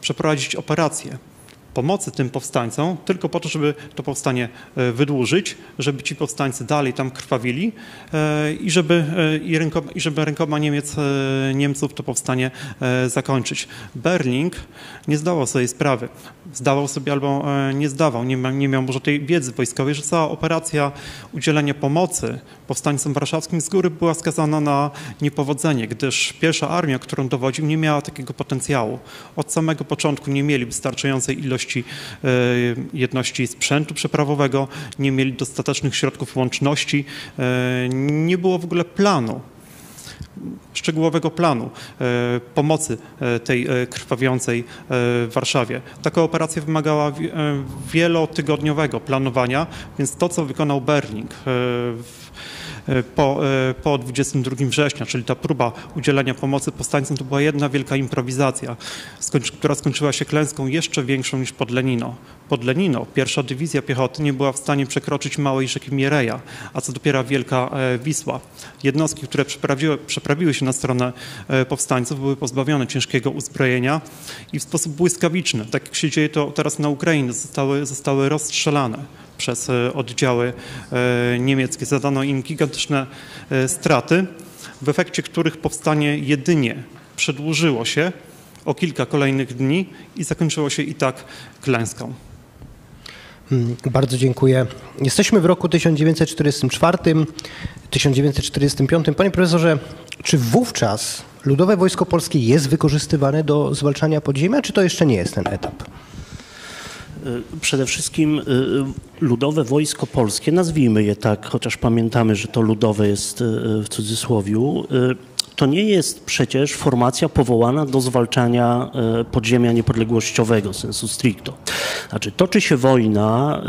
przeprowadzić operację pomocy tym powstańcom, tylko po to, żeby to powstanie e, wydłużyć, żeby ci powstańcy dalej tam krwawili e, i żeby, e, i rękoma, i żeby rękoma Niemiec, Niemców to powstanie zakończyć. Berling nie zdawał sobie sprawy, zdawał sobie albo nie zdawał, nie, nie miał może tej wiedzy wojskowej, że cała operacja udzielenia pomocy powstańcom warszawskim z góry była skazana na niepowodzenie, gdyż pierwsza armia, którą dowodził, nie miała takiego potencjału. Od samego początku nie mieli wystarczającej ilości e, jedności sprzętu przeprawowego, nie mieli dostatecznych środków łączności, e, nie było w ogóle planu szczegółowego planu e, pomocy tej krwawiącej Warszawie. Taka operacja wymagała wielotygodniowego planowania, więc to, co wykonał Berling E, po, e, po 22 września, czyli ta próba udzielenia pomocy powstańcom to była jedna wielka improwizacja, która skończyła się klęską jeszcze większą niż pod Lenino. pod Lenino pierwsza dywizja piechoty nie była w stanie przekroczyć małej rzeki Miereja, a co dopiero Wielka e, Wisła. Jednostki, które przeprawiły, przeprawiły się na stronę e, powstańców, były pozbawione ciężkiego uzbrojenia i w sposób błyskawiczny, tak jak się dzieje to teraz na Ukrainie, zostały, zostały rozstrzelane przez e, oddziały niemieckie. Zadano im gigantyczne straty, w efekcie których powstanie jedynie przedłużyło się o kilka kolejnych dni i zakończyło się i tak klęską. Mm, bardzo dziękuję. Jesteśmy w roku 1944, 1945. Panie profesorze, czy wówczas Ludowe Wojsko Polskie jest wykorzystywane do zwalczania podziemia, czy to jeszcze nie jest ten etap? Y, przede wszystkim y, Ludowe Wojsko Polskie, nazwijmy je tak, chociaż pamiętamy, że to ludowe jest y, w cudzysłowiu, to nie jest przecież formacja powołana do zwalczania podziemia niepodległościowego sensu stricto. Znaczy, toczy się wojna,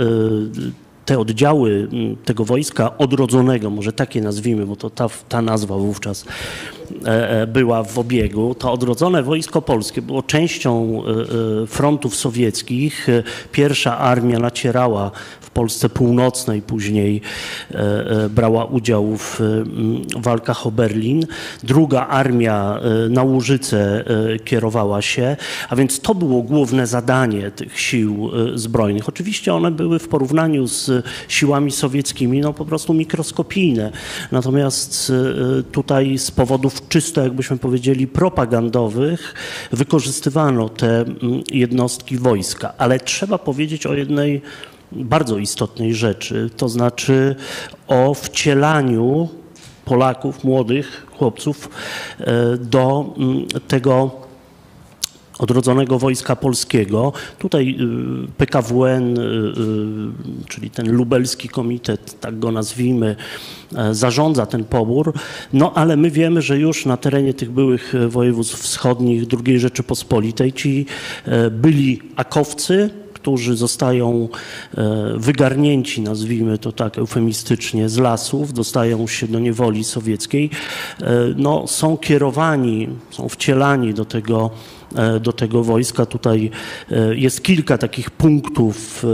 te oddziały tego wojska odrodzonego, może takie nazwijmy, bo to ta, ta nazwa wówczas była w obiegu, to odrodzone wojsko polskie było częścią frontów sowieckich. Pierwsza armia nacierała Polsce Północnej, później e, e, brała udział w walkach o Berlin. Druga armia e, na Łużyce kierowała się, a więc to było główne zadanie tych sił zbrojnych. Oczywiście one były w porównaniu z siłami sowieckimi no po prostu mikroskopijne. Natomiast tutaj z powodów czysto, jakbyśmy powiedzieli, propagandowych wykorzystywano te jednostki wojska. Ale trzeba powiedzieć o jednej bardzo istotnej rzeczy, to znaczy o wcielaniu Polaków, młodych chłopców e, do mm, tego odrodzonego Wojska Polskiego. Tutaj y, PKWN, y, y, czyli ten lubelski komitet, tak go nazwijmy, e, zarządza ten pobór, no ale my wiemy, że już na terenie tych byłych województw wschodnich II Rzeczypospolitej ci e, byli akowcy, którzy zostają e, wygarnięci, nazwijmy to tak eufemistycznie, z lasów, dostają się do niewoli sowieckiej, e, no, są kierowani, są wcielani do tego e, do tego wojska. Tutaj jest kilka takich punktów,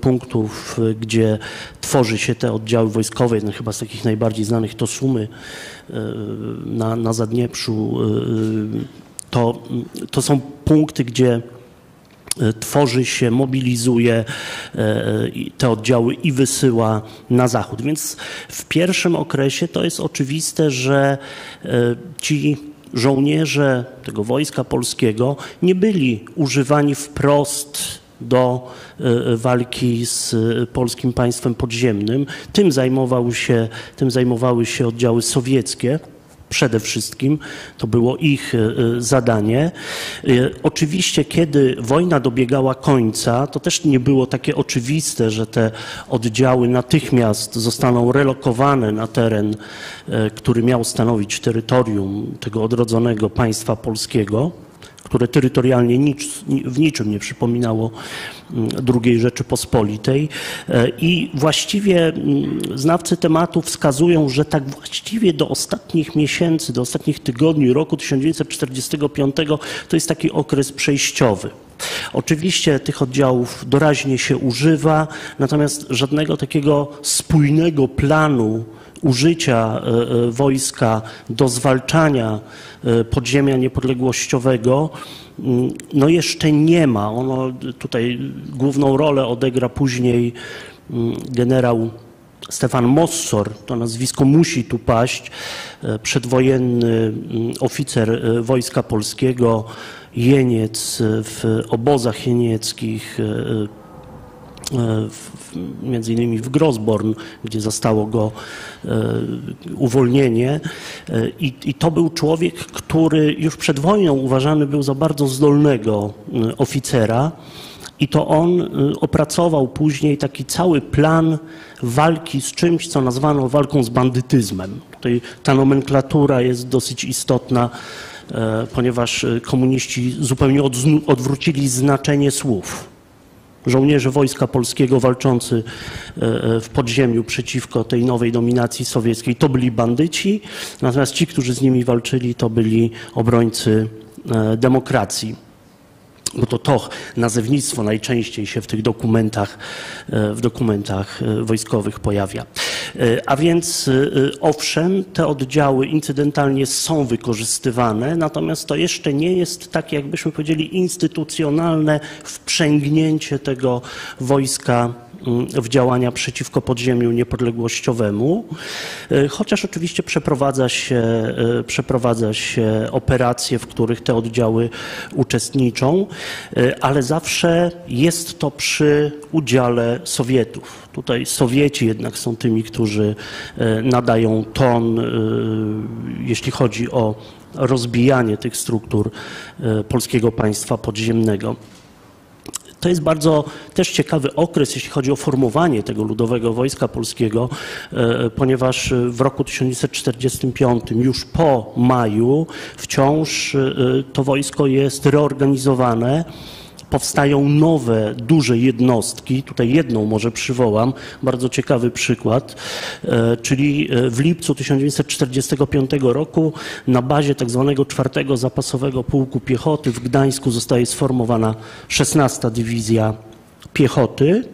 punktów, gdzie tworzy się te oddziały wojskowe. Jeden chyba z takich najbardziej znanych to Sumy na, na Zadnieprzu. To, to są punkty, gdzie E, tworzy się, mobilizuje e, te oddziały i wysyła na zachód. Więc w pierwszym okresie to jest oczywiste, że e, ci żołnierze tego wojska polskiego nie byli używani wprost do walki z polskim państwem podziemnym. Tym, zajmował się, tym zajmowały się oddziały sowieckie przede wszystkim. To było ich e, zadanie. E, oczywiście, kiedy wojna dobiegała końca, to też nie było takie oczywiste, że te oddziały natychmiast zostaną relokowane na teren, e, który miał stanowić terytorium tego odrodzonego państwa polskiego które terytorialnie nic, w niczym nie przypominało mm, II Rzeczypospolitej. E, I właściwie mm, znawcy tematu wskazują, że tak właściwie do ostatnich miesięcy, do ostatnich tygodni roku 1945 to jest taki okres przejściowy. Oczywiście tych oddziałów doraźnie się używa, natomiast żadnego takiego spójnego planu użycia e, e, wojska do zwalczania e, podziemia niepodległościowego mm, no jeszcze nie ma. Ono tutaj główną rolę odegra później mm, generał Stefan Mossor, to nazwisko musi tu paść, przedwojenny mm, oficer Wojska Polskiego, jeniec w obozach jenieckich E, między innymi w Grosborn, gdzie zostało go e, uwolnienie. E, I, I, to był człowiek, który już przed wojną uważany był za bardzo zdolnego oficera. I to on opracował później taki cały plan walki z czymś, co nazwano walką z bandytyzmem. Tutaj ta nomenklatura jest dosyć istotna, ponieważ komuniści zupełnie odwrócili znaczenie słów żołnierze Wojska Polskiego walczący e, e, w podziemiu przeciwko tej nowej dominacji sowieckiej to byli bandyci, natomiast ci, którzy z nimi walczyli, to byli obrońcy e, demokracji. Bo to to nazewnictwo najczęściej się w tych dokumentach, e, w dokumentach e, wojskowych pojawia. A więc owszem, te oddziały incydentalnie są wykorzystywane, natomiast to jeszcze nie jest tak, jakbyśmy powiedzieli, instytucjonalne wprzęgnięcie tego wojska w działania przeciwko podziemiu niepodległościowemu, e, chociaż oczywiście przeprowadza się, e, przeprowadza się operacje, w których te oddziały uczestniczą, e, ale zawsze jest to przy udziale Sowietów. Tutaj Sowieci jednak są tymi, którzy nadają ton, jeśli chodzi o rozbijanie tych struktur polskiego państwa podziemnego. To jest bardzo też ciekawy okres, jeśli chodzi o formowanie tego ludowego wojska polskiego, e, ponieważ w roku 1945, już po maju, wciąż e, to wojsko jest reorganizowane powstają nowe, duże jednostki. Tutaj jedną może przywołam, bardzo ciekawy przykład, e, czyli e, w lipcu 1945 roku na bazie tak zwanego czwartego zapasowego pułku piechoty w Gdańsku zostaje sformowana 16 Dywizja Piechoty.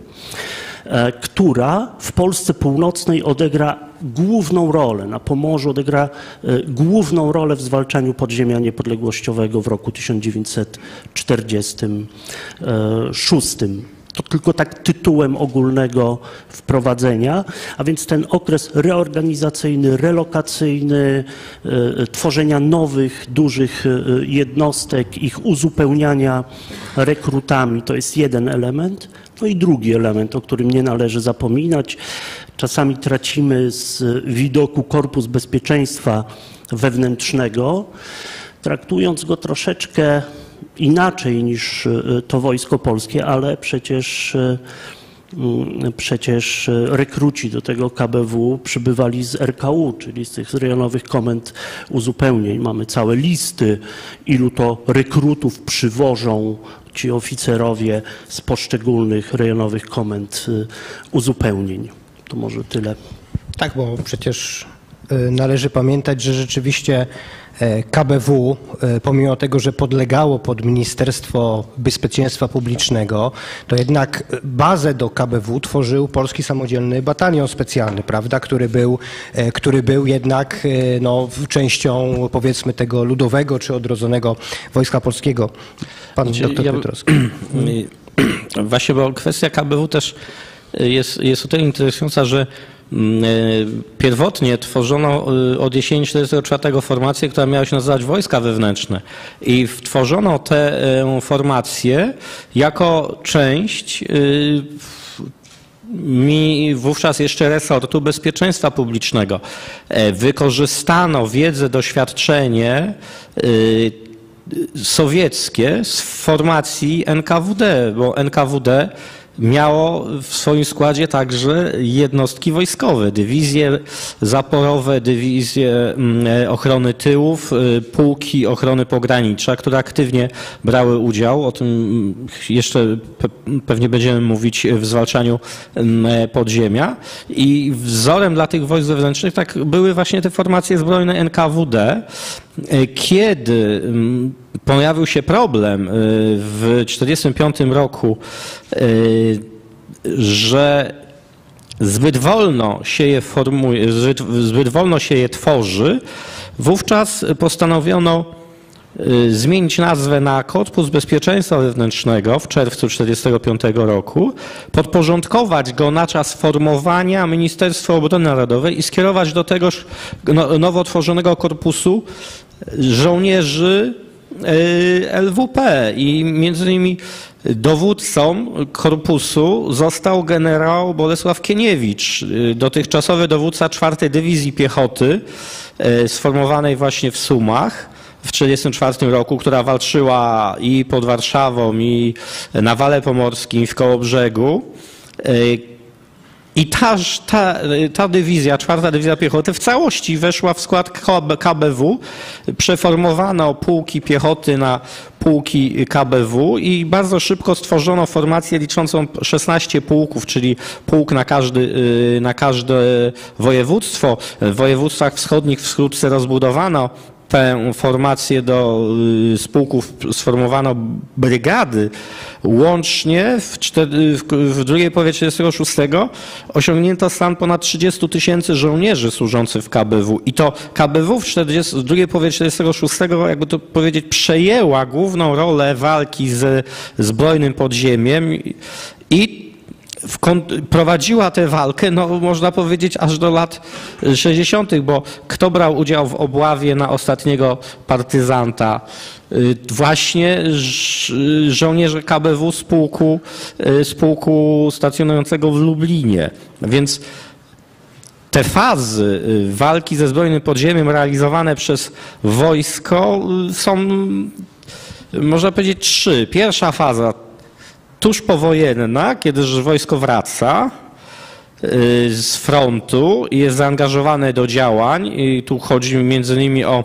E, która w Polsce Północnej odegra główną rolę, na Pomorzu odegra e, główną rolę w zwalczaniu podziemia niepodległościowego w roku 1946. To tylko tak tytułem ogólnego wprowadzenia, a więc ten okres reorganizacyjny, relokacyjny, e, tworzenia nowych, dużych jednostek, ich uzupełniania rekrutami, to jest jeden element. No i drugi element, o którym nie należy zapominać. Czasami tracimy z widoku korpus bezpieczeństwa wewnętrznego, traktując go troszeczkę inaczej niż e, to wojsko polskie, ale przecież e, mm, przecież rekruci do tego KBW przybywali z RKU, czyli z tych rejonowych komend uzupełnień. Mamy całe listy, ilu to rekrutów przywożą ci oficerowie z poszczególnych rejonowych komend uzupełnień. To może tyle. Tak, bo przecież y, należy pamiętać, że rzeczywiście e, KBW, e, pomimo tego, że podlegało pod Ministerstwo Bezpieczeństwa Publicznego, to jednak bazę do KBW tworzył Polski Samodzielny Batalion Specjalny, prawda, który był, e, który był jednak no, częścią powiedzmy tego ludowego czy odrodzonego Wojska Polskiego. Pan znaczy, doktor ja, Piotrowski. Właśnie, bo kwestia KBW też jest, jest o tyle interesująca, że mm, e, Pierwotnie tworzono e, od jesieni 1944 formację, która miała się nazywać Wojska Wewnętrzne. I tworzono tę e, formację jako część mi wówczas jeszcze resortu bezpieczeństwa publicznego. Wykorzystano wiedzę, doświadczenie sowieckie z formacji NKWD, bo NKWD miało w swoim składzie także jednostki wojskowe, dywizje zaporowe, dywizje mm, ochrony tyłów, y, pułki ochrony pogranicza, które aktywnie brały udział. O tym mm, jeszcze pewnie będziemy mówić w zwalczaniu mm, podziemia. I wzorem dla tych wojsk zewnętrznych tak były właśnie te formacje zbrojne NKWD. Kiedy pojawił się problem y, w 1945 roku, y, że zbyt wolno się je formuje, zbyt, wolno się je tworzy, wówczas postanowiono y, zmienić nazwę na Korpus Bezpieczeństwa Wewnętrznego w czerwcu 1945 roku, podporządkować go na czas formowania Ministerstwa Obrony Narodowej i skierować do tegoż no, nowo tworzonego korpusu żołnierzy LWP i między innymi dowódcą korpusu został generał Bolesław Kieniewicz, y, dotychczasowy dowódca czwartej Dywizji Piechoty, y, sformowanej właśnie w Sumach w 1944 roku, która walczyła i pod Warszawą, i na Wale Pomorskim, w Kołobrzegu. I ta, ta, ta dywizja, czwarta dywizja piechoty w całości weszła w skład KBW. Przeformowano pułki piechoty na pułki KBW i bardzo szybko stworzono formację liczącą 16 pułków, czyli pułk na, każdy, y, na każde województwo. W województwach wschodnich wkrótce rozbudowano tę formację do y, spółków sformowano brygady, łącznie w, cztery, w, drugiej połowie 1946 osiągnięto stan ponad 30 tysięcy żołnierzy służących w KBW. I to KBW w, 40, w drugiej połowie 1946, jakby to powiedzieć, przejęła główną rolę walki z zbrojnym podziemiem i prowadziła tę walkę, no można powiedzieć, aż do lat 60., bo kto brał udział w obławie na ostatniego partyzanta? Y, właśnie żołnierze KBW z pułku, y, z pułku stacjonującego w Lublinie. Więc te fazy y, walki ze zbrojnym podziemiem realizowane przez wojsko są, można powiedzieć, trzy. Pierwsza faza tuż powojenna, kiedy już wojsko wraca y, z frontu i jest zaangażowane do działań. I tu chodzi między innymi o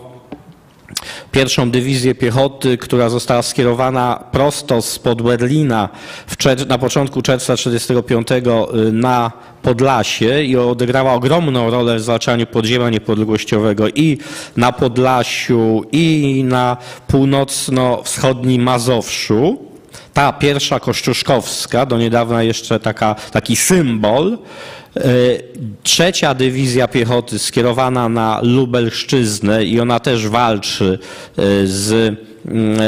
pierwszą dywizję piechoty, która została skierowana prosto spod Berlina na początku czerwca 1945 y, na Podlasie i odegrała ogromną rolę w zwalczaniu podziemia niepodległościowego i na Podlasiu, i na północno-wschodnim Mazowszu ta pierwsza kościuszkowska, do niedawna jeszcze taka, taki symbol, e, Trzecia dywizja piechoty skierowana na Lubelszczyznę i ona też walczy e, z mm,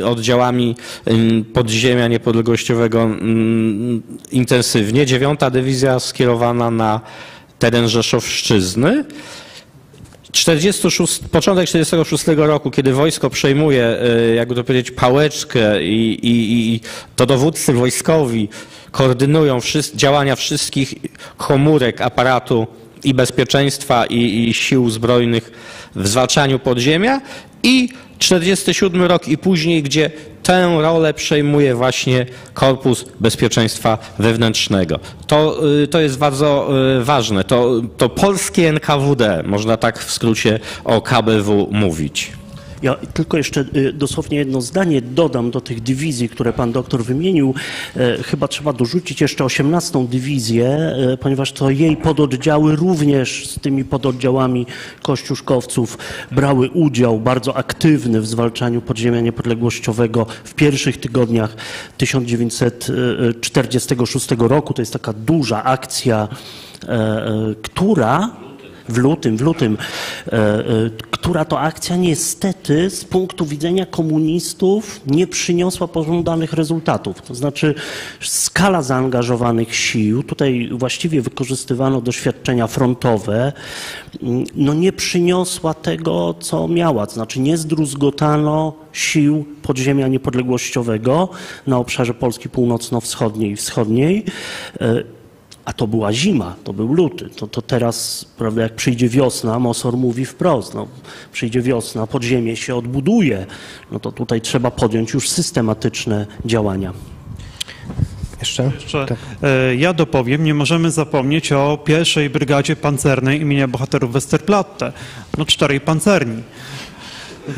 e, oddziałami mm, podziemia niepodległościowego mm, intensywnie. Dziewiąta dywizja skierowana na teren Rzeszowszczyzny. 46, początek 46 roku, kiedy wojsko przejmuje, e, jakby to powiedzieć, pałeczkę i, i, i to dowódcy wojskowi koordynują wszyscy, działania wszystkich komórek aparatu i bezpieczeństwa i, i sił zbrojnych w zwalczaniu podziemia. I 47 rok i później, gdzie tę rolę przejmuje właśnie Korpus Bezpieczeństwa Wewnętrznego. To, y, to jest bardzo y, ważne. To, to polskie NKWD, można tak w skrócie o KBW mówić. Ja tylko jeszcze y, dosłownie jedno zdanie dodam do tych dywizji, które pan doktor wymienił. E, chyba trzeba dorzucić jeszcze 18 dywizję, e, ponieważ to jej pododdziały również z tymi pododdziałami kościuszkowców brały udział bardzo aktywny w zwalczaniu podziemia niepodległościowego w pierwszych tygodniach 1946 roku. To jest taka duża akcja, e, która w lutym, w lutym, e, e, która to akcja niestety z punktu widzenia komunistów nie przyniosła pożądanych rezultatów. To znaczy skala zaangażowanych sił, tutaj właściwie wykorzystywano doświadczenia frontowe, mm, no nie przyniosła tego, co miała. To znaczy nie zdruzgotano sił podziemia niepodległościowego na obszarze Polski północno-wschodniej i wschodniej e, a to była zima, to był luty. To, to teraz, prawda, jak przyjdzie wiosna, Mosor mówi wprost, no, przyjdzie wiosna, podziemie się odbuduje, no to tutaj trzeba podjąć już systematyczne działania. Jeszcze? Jeszcze tak. E, ja dopowiem, nie możemy zapomnieć o pierwszej brygadzie pancernej imienia bohaterów Westerplatte, no czterej pancerni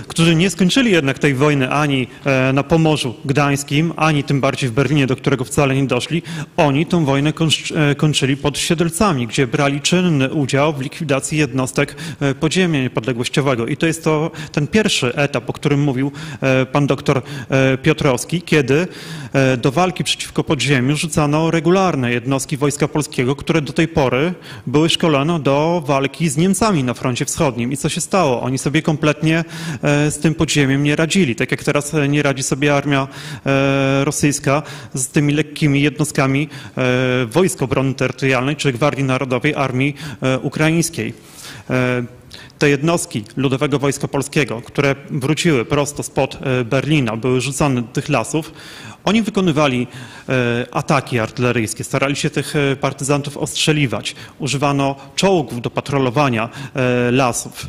którzy nie skończyli jednak tej wojny ani e, na Pomorzu Gdańskim, ani tym bardziej w Berlinie, do którego wcale nie doszli, oni tę wojnę e, kończyli pod Siedlcami, gdzie brali czynny udział w likwidacji jednostek e, podziemia niepodległościowego. I to jest to ten pierwszy etap, o którym mówił pan doktor Piotrowski, kiedy do walki przeciwko podziemiu rzucano regularne jednostki Wojska Polskiego, które do tej pory były szkolone do walki z Niemcami na froncie wschodnim. I co się stało? Oni sobie kompletnie z tym podziemiem nie radzili. Tak jak teraz e, nie radzi sobie armia e, rosyjska z tymi lekkimi jednostkami Wojsk Obrony Terytorialnej czy Gwardii Narodowej Armii Ukraińskiej te jednostki Ludowego Wojska Polskiego, które wróciły prosto spod Berlina, były rzucane do tych lasów, oni wykonywali ataki artyleryjskie, starali się tych partyzantów ostrzeliwać. Używano czołgów do patrolowania lasów.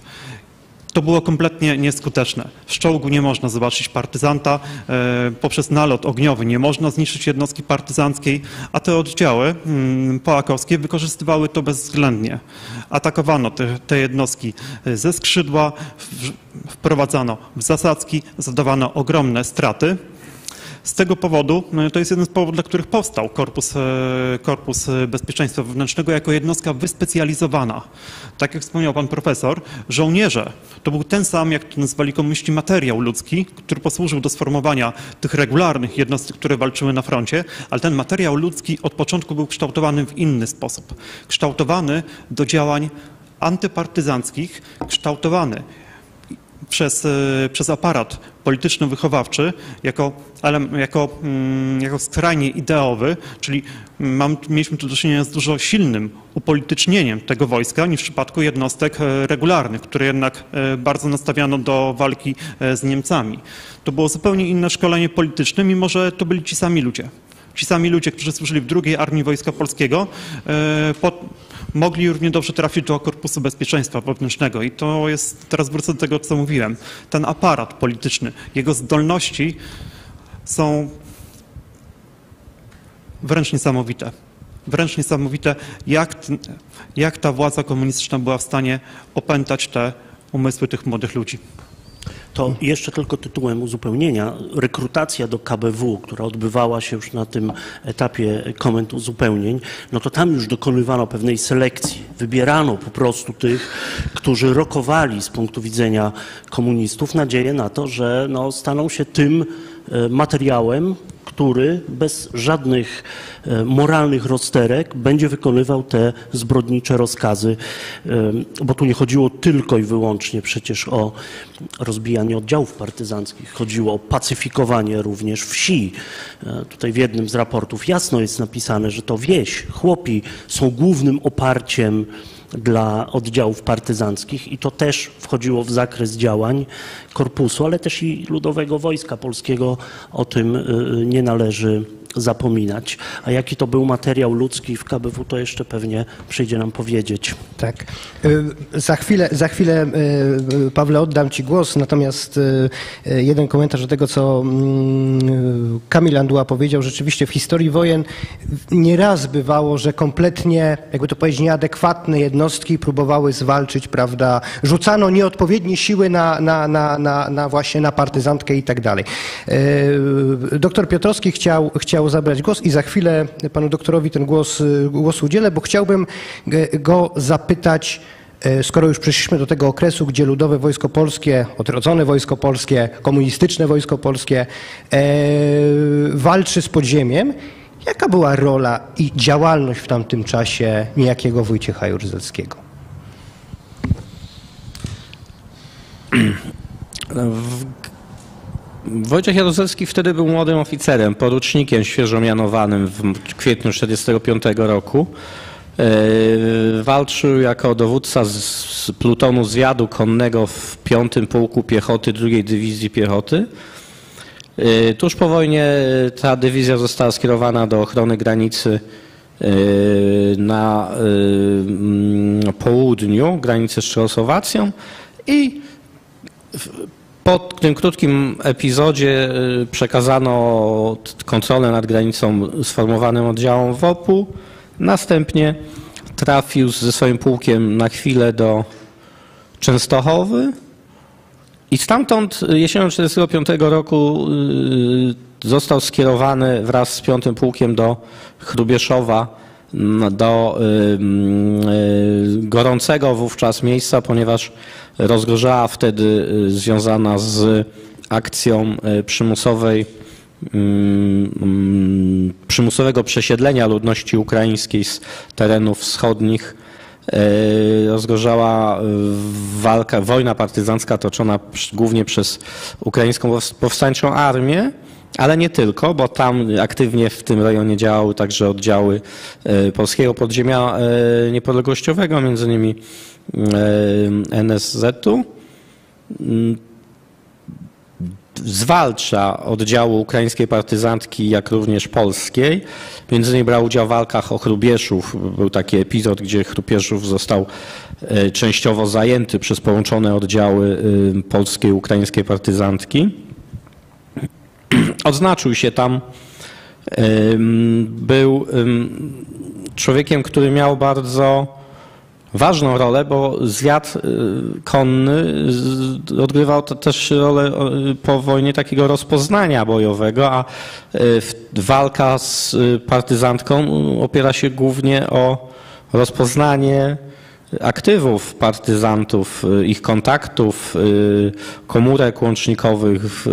To było kompletnie nieskuteczne. W czołgu nie można zobaczyć partyzanta, e, poprzez nalot ogniowy nie można zniszczyć jednostki partyzanckiej, a te oddziały mm, połakowskie wykorzystywały to bezwzględnie. Atakowano te, te jednostki e, ze skrzydła, wprowadzano w zasadzki, zadawano ogromne straty. Z tego powodu, no, to jest jeden z powodów, dla których powstał Korpus, e, Korpus Bezpieczeństwa Wewnętrznego jako jednostka wyspecjalizowana. Tak jak wspomniał pan profesor, żołnierze to był ten sam, jak to nazwali komuniści, materiał ludzki, który posłużył do sformowania tych regularnych jednostek, które walczyły na froncie, ale ten materiał ludzki od początku był kształtowany w inny sposób. Kształtowany do działań antypartyzanckich, kształtowany przez, e, przez aparat polityczno-wychowawczy jako, jako, mm, jako skrajnie ideowy, czyli mam, mieliśmy tu do czynienia z dużo silnym upolitycznieniem tego wojska niż w przypadku jednostek e, regularnych, które jednak e, bardzo nastawiano do walki z Niemcami. To było zupełnie inne szkolenie polityczne, mimo że to byli ci sami ludzie. Ci sami ludzie, którzy służyli w drugiej Armii Wojska Polskiego, pod, mogli równie dobrze trafić do Korpusu Bezpieczeństwa Wewnętrznego. I to jest, teraz wrócę do tego, co mówiłem, ten aparat polityczny, jego zdolności są wręcz niesamowite. Wręcz niesamowite, jak, jak ta władza komunistyczna była w stanie opętać te umysły tych młodych ludzi. To jeszcze tylko tytułem uzupełnienia. Rekrutacja do KBW, która odbywała się już na tym etapie komend uzupełnień, no to tam już dokonywano pewnej selekcji. Wybierano po prostu tych, którzy rokowali z punktu widzenia komunistów nadzieję na to, że no, staną się tym materiałem, który bez żadnych e, moralnych rozterek będzie wykonywał te zbrodnicze rozkazy, e, bo tu nie chodziło tylko i wyłącznie przecież o rozbijanie oddziałów partyzanckich, chodziło o pacyfikowanie również wsi. E, tutaj w jednym z raportów jasno jest napisane, że to wieś, chłopi są głównym oparciem dla oddziałów partyzanckich i to też wchodziło w zakres działań korpusu, ale też i Ludowego Wojska Polskiego. O tym y, y, nie należy zapominać. A jaki to był materiał ludzki w KBW, to jeszcze pewnie przyjdzie nam powiedzieć. Tak. Y, za chwilę, za chwilę y, Pawle, oddam Ci głos, natomiast y, jeden komentarz do tego, co mm, Kamil Anduła powiedział. Rzeczywiście w historii wojen nieraz bywało, że kompletnie, jakby to powiedzieć, nieadekwatne jednostki próbowały zwalczyć, prawda, rzucano nieodpowiednie siły na, na, na, na, na właśnie na partyzantkę i tak dalej. Doktor Piotrowski chciał, chciał zabrać głos i za chwilę panu doktorowi ten głos, głos udzielę, bo chciałbym go zapytać, y, skoro już przeszliśmy do tego okresu, gdzie Ludowe Wojsko Polskie, odrodzone Wojsko Polskie, komunistyczne Wojsko Polskie e, walczy z podziemiem, jaka była rola i działalność w tamtym czasie niejakiego Wojciecha Jurzelskiego? Wojciech Jaruzelski wtedy był młodym oficerem, porucznikiem świeżo mianowanym w kwietniu 1945 roku. E, walczył jako dowódca z plutonu zwiadu konnego w 5 Pułku Piechoty II Dywizji Piechoty. E, tuż po wojnie ta dywizja została skierowana do ochrony granicy e, na południu, granicy z Czechosłowacją i po tym krótkim epizodzie y, przekazano kontrolę nad granicą sformowanym oddziałom WOP-u. Następnie trafił ze swoim pułkiem na chwilę do Częstochowy i stamtąd jesienią 1945 roku y, został skierowany wraz z piątym pułkiem do Chrubieszowa, do y, gorącego wówczas miejsca, ponieważ rozgorzała wtedy y, związana z akcją y, przymusowej, mm, przymusowego przesiedlenia ludności ukraińskiej z terenów wschodnich. Y, rozgorzała walka, wojna partyzancka toczona głównie przez ukraińską powstańczą armię, ale nie tylko, bo tam aktywnie w tym rejonie działały także oddziały polskiego podziemia niepodległościowego, między innymi NSZ-u zwalcza oddziału ukraińskiej partyzantki, jak również polskiej. Między innymi brał udział w walkach o Chrubieszów. Był taki epizod, gdzie Chrubieszów został e, częściowo zajęty przez połączone oddziały polskiej i ukraińskiej partyzantki. Odznaczył się tam. Był człowiekiem, który miał bardzo ważną rolę, bo zwiat y, konny odgrywał też rolę po wojnie takiego rozpoznania bojowego, a y, walka z y, partyzantką opiera się głównie o rozpoznanie aktywów partyzantów, ich kontaktów, komórek łącznikowych.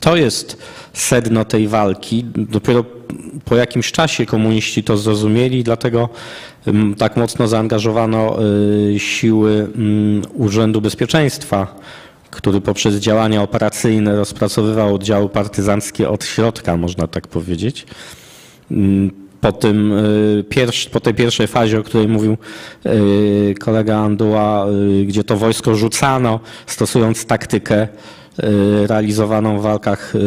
To jest sedno tej walki. Dopiero po jakimś czasie komuniści to zrozumieli, dlatego ym, tak mocno zaangażowano y, siły mm, Urzędu Bezpieczeństwa, który poprzez działania operacyjne rozpracowywał oddziały partyzanckie od środka, można tak powiedzieć. Mm, Po, tym, y, po tej pierwszej fazie, o której mówił y, kolega Anduła, gdzie to wojsko rzucano, stosując taktykę realizowaną w walkach y, y,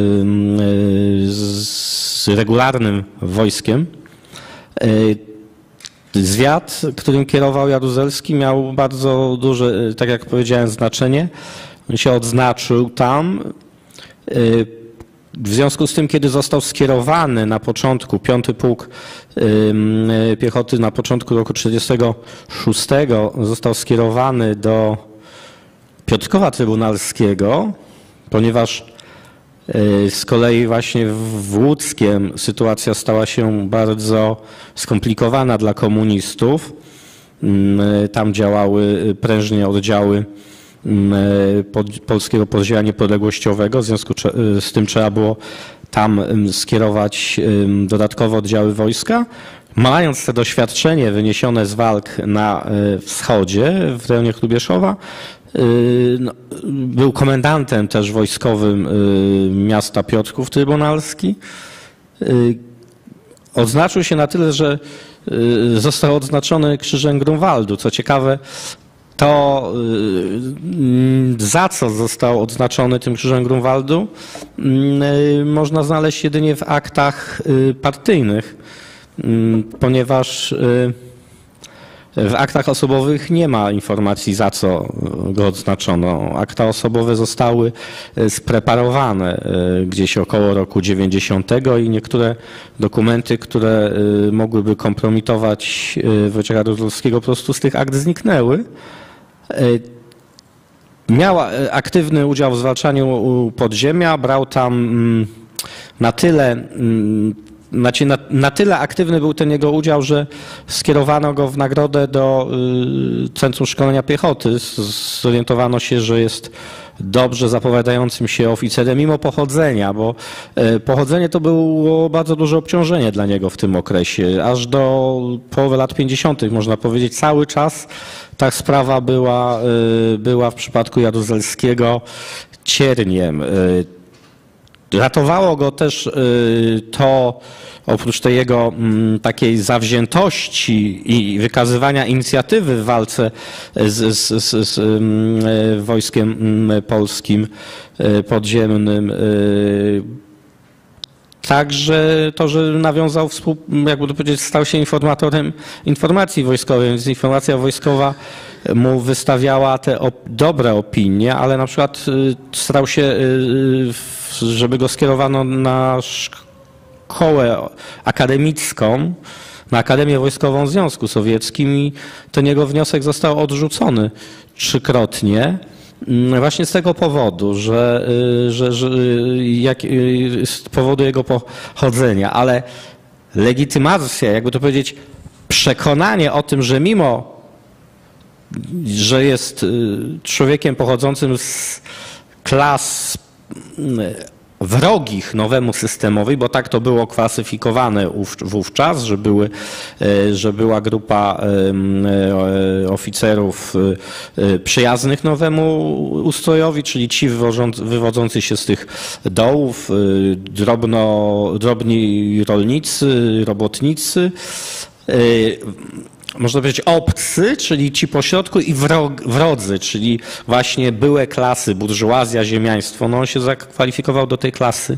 z regularnym wojskiem. Y, Zwiat, którym kierował Jaruzelski, miał bardzo duże, y, tak jak powiedziałem, znaczenie. On się odznaczył tam. Y, W związku z tym, kiedy został skierowany na początku, piąty pułk y, piechoty na początku roku 1936 został skierowany do Piotrkowa Trybunalskiego, ponieważ y, z kolei właśnie w Łódzkiem sytuacja stała się bardzo skomplikowana dla komunistów. Mm, y, Tam działały y, prężnie oddziały mm, Polskiego Podziemia Niepodległościowego, w związku z tym trzeba było tam skierować ym, dodatkowe oddziały wojska. Mając te doświadczenie wyniesione z walk na wschodzie, w rejonie Hrubieszowa, y, no, był komendantem też wojskowym y, miasta Piotrków Trybunalski. Y, Odznaczył się na tyle, że y, został odznaczony Krzyżem Grunwaldu. Co ciekawe, to y, za co został odznaczony tym Krzyżem Grunwaldu, y, można znaleźć jedynie w aktach y, partyjnych, y, ponieważ y, w aktach osobowych nie ma informacji, za co go odznaczono. Akta osobowe zostały e, spreparowane e, gdzieś około roku 90 i niektóre dokumenty, które e, mogłyby kompromitować Wojciecha Rudolskiego, po prostu z tych akt zniknęły. Miała e, aktywny udział w zwalczaniu podziemia, brał tam mm, na tyle, mm, znaczy na, na tyle aktywny był ten jego udział, że skierowano go w nagrodę do y, Centrum Szkolenia Piechoty. Zorientowano się, że jest dobrze zapowiadającym się oficerem, mimo pochodzenia, bo e, pochodzenie to było bardzo duże obciążenie dla niego w tym okresie. Aż do połowy lat 50. można powiedzieć, cały czas ta sprawa była, y, była w przypadku Jaruzelskiego cierniem. Ratowało go też y, to, oprócz tej jego mm, takiej zawziętości i wykazywania inicjatywy w walce z, z, z, z ym, y, wojskiem mm, polskim y, podziemnym, y, Także to, że nawiązał jakby to powiedzieć, stał się informatorem informacji wojskowej, więc informacja wojskowa mu wystawiała te op dobre opinie, ale na przykład y, starał się, y, w- żeby go skierowano na szkołę akademicką, na Akademię Wojskową Związku Sowieckim i ten jego wniosek został odrzucony trzykrotnie. Mm, Właśnie z tego powodu, że, y, że, że y, jak, y, z powodu jego pochodzenia, ale legitymacja, jakby to powiedzieć, przekonanie o tym, że mimo, że jest y, człowiekiem pochodzącym z klas y, wrogich nowemu systemowi, bo tak to było klasyfikowane wów- wówczas, że, były, e, że była grupa oficerów przyjaznych nowemu ustrojowi, czyli ci wywodzący- się z tych dołów, drobno, drobni rolnicy, robotnicy, można powiedzieć, obcy, czyli ci pośrodku i wrog, wrodzy, czyli właśnie byłe klasy, burżuazja, ziemiaństwo. No on się zakwalifikował do tej klasy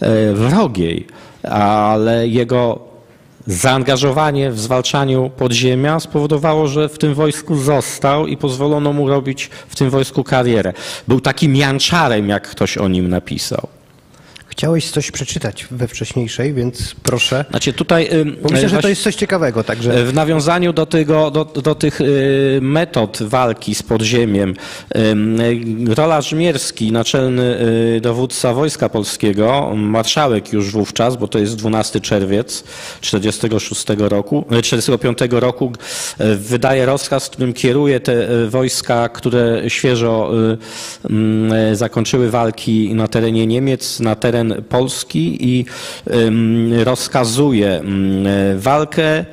e, wrogiej, ale jego zaangażowanie w zwalczaniu podziemia spowodowało, że w tym wojsku został i pozwolono mu robić w tym wojsku karierę. Był takim janczarem, jak ktoś o nim napisał. Chciałeś coś przeczytać we wcześniejszej, więc proszę. Znaczy tutaj... ym, Bo myślę, że to jest coś ciekawego, także... W nawiązaniu do, tego, do, do tych y, metod walki z podziemiem, y, rola Żmierski, naczelny y, dowódca Wojska Polskiego, marszałek już wówczas, bo to jest 12 czerwiec 46 roku, y, 45 roku, y, wydaje rozkaz, którym kieruje te y, wojska, które świeżo y, mm, y, zakończyły walki na terenie Niemiec, na teren Polski i rozkazuje y, walkę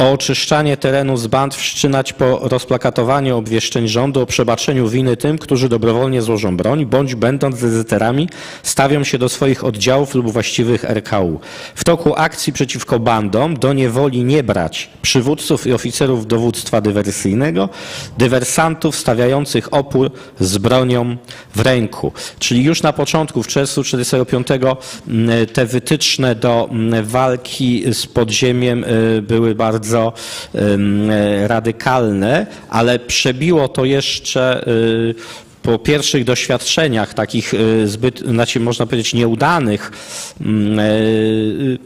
o oczyszczanie terenu z band wszczynać po rozplakatowaniu obwieszczeń rządu o przebaczeniu winy tym, którzy dobrowolnie złożą broń, bądź będąc dezyterami stawią się do swoich oddziałów lub właściwych RKU. W toku akcji przeciwko bandom do niewoli nie brać przywódców i oficerów dowództwa dywersyjnego, dywersantów stawiających opór z bronią w ręku. Czyli już na początku, w czerwcu 1945 te wytyczne do mm, walki z podziemiem y, były bardzo ym, e, radykalne, ale przebiło to jeszcze y, po pierwszych doświadczeniach takich y, zbyt, znaczy można powiedzieć nieudanych, e, y,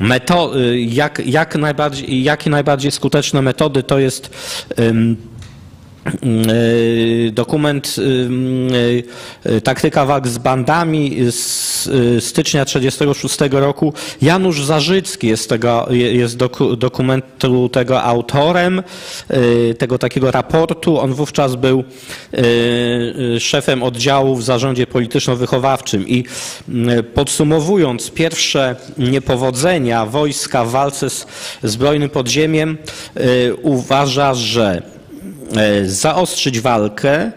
meto, jak, jak, najbardziej, jakie najbardziej skuteczne metody to jest dokument y, y, Taktyka walk z bandami z y, stycznia 1936 roku. Janusz Zarzycki jest, tego, jest doku, dokumentu tego autorem, y, tego takiego raportu. On wówczas był y, y, szefem oddziału w zarządzie polityczno-wychowawczym i y, podsumowując pierwsze niepowodzenia wojska w walce z zbrojnym podziemiem y, uważa, że zaostrzyć walkę,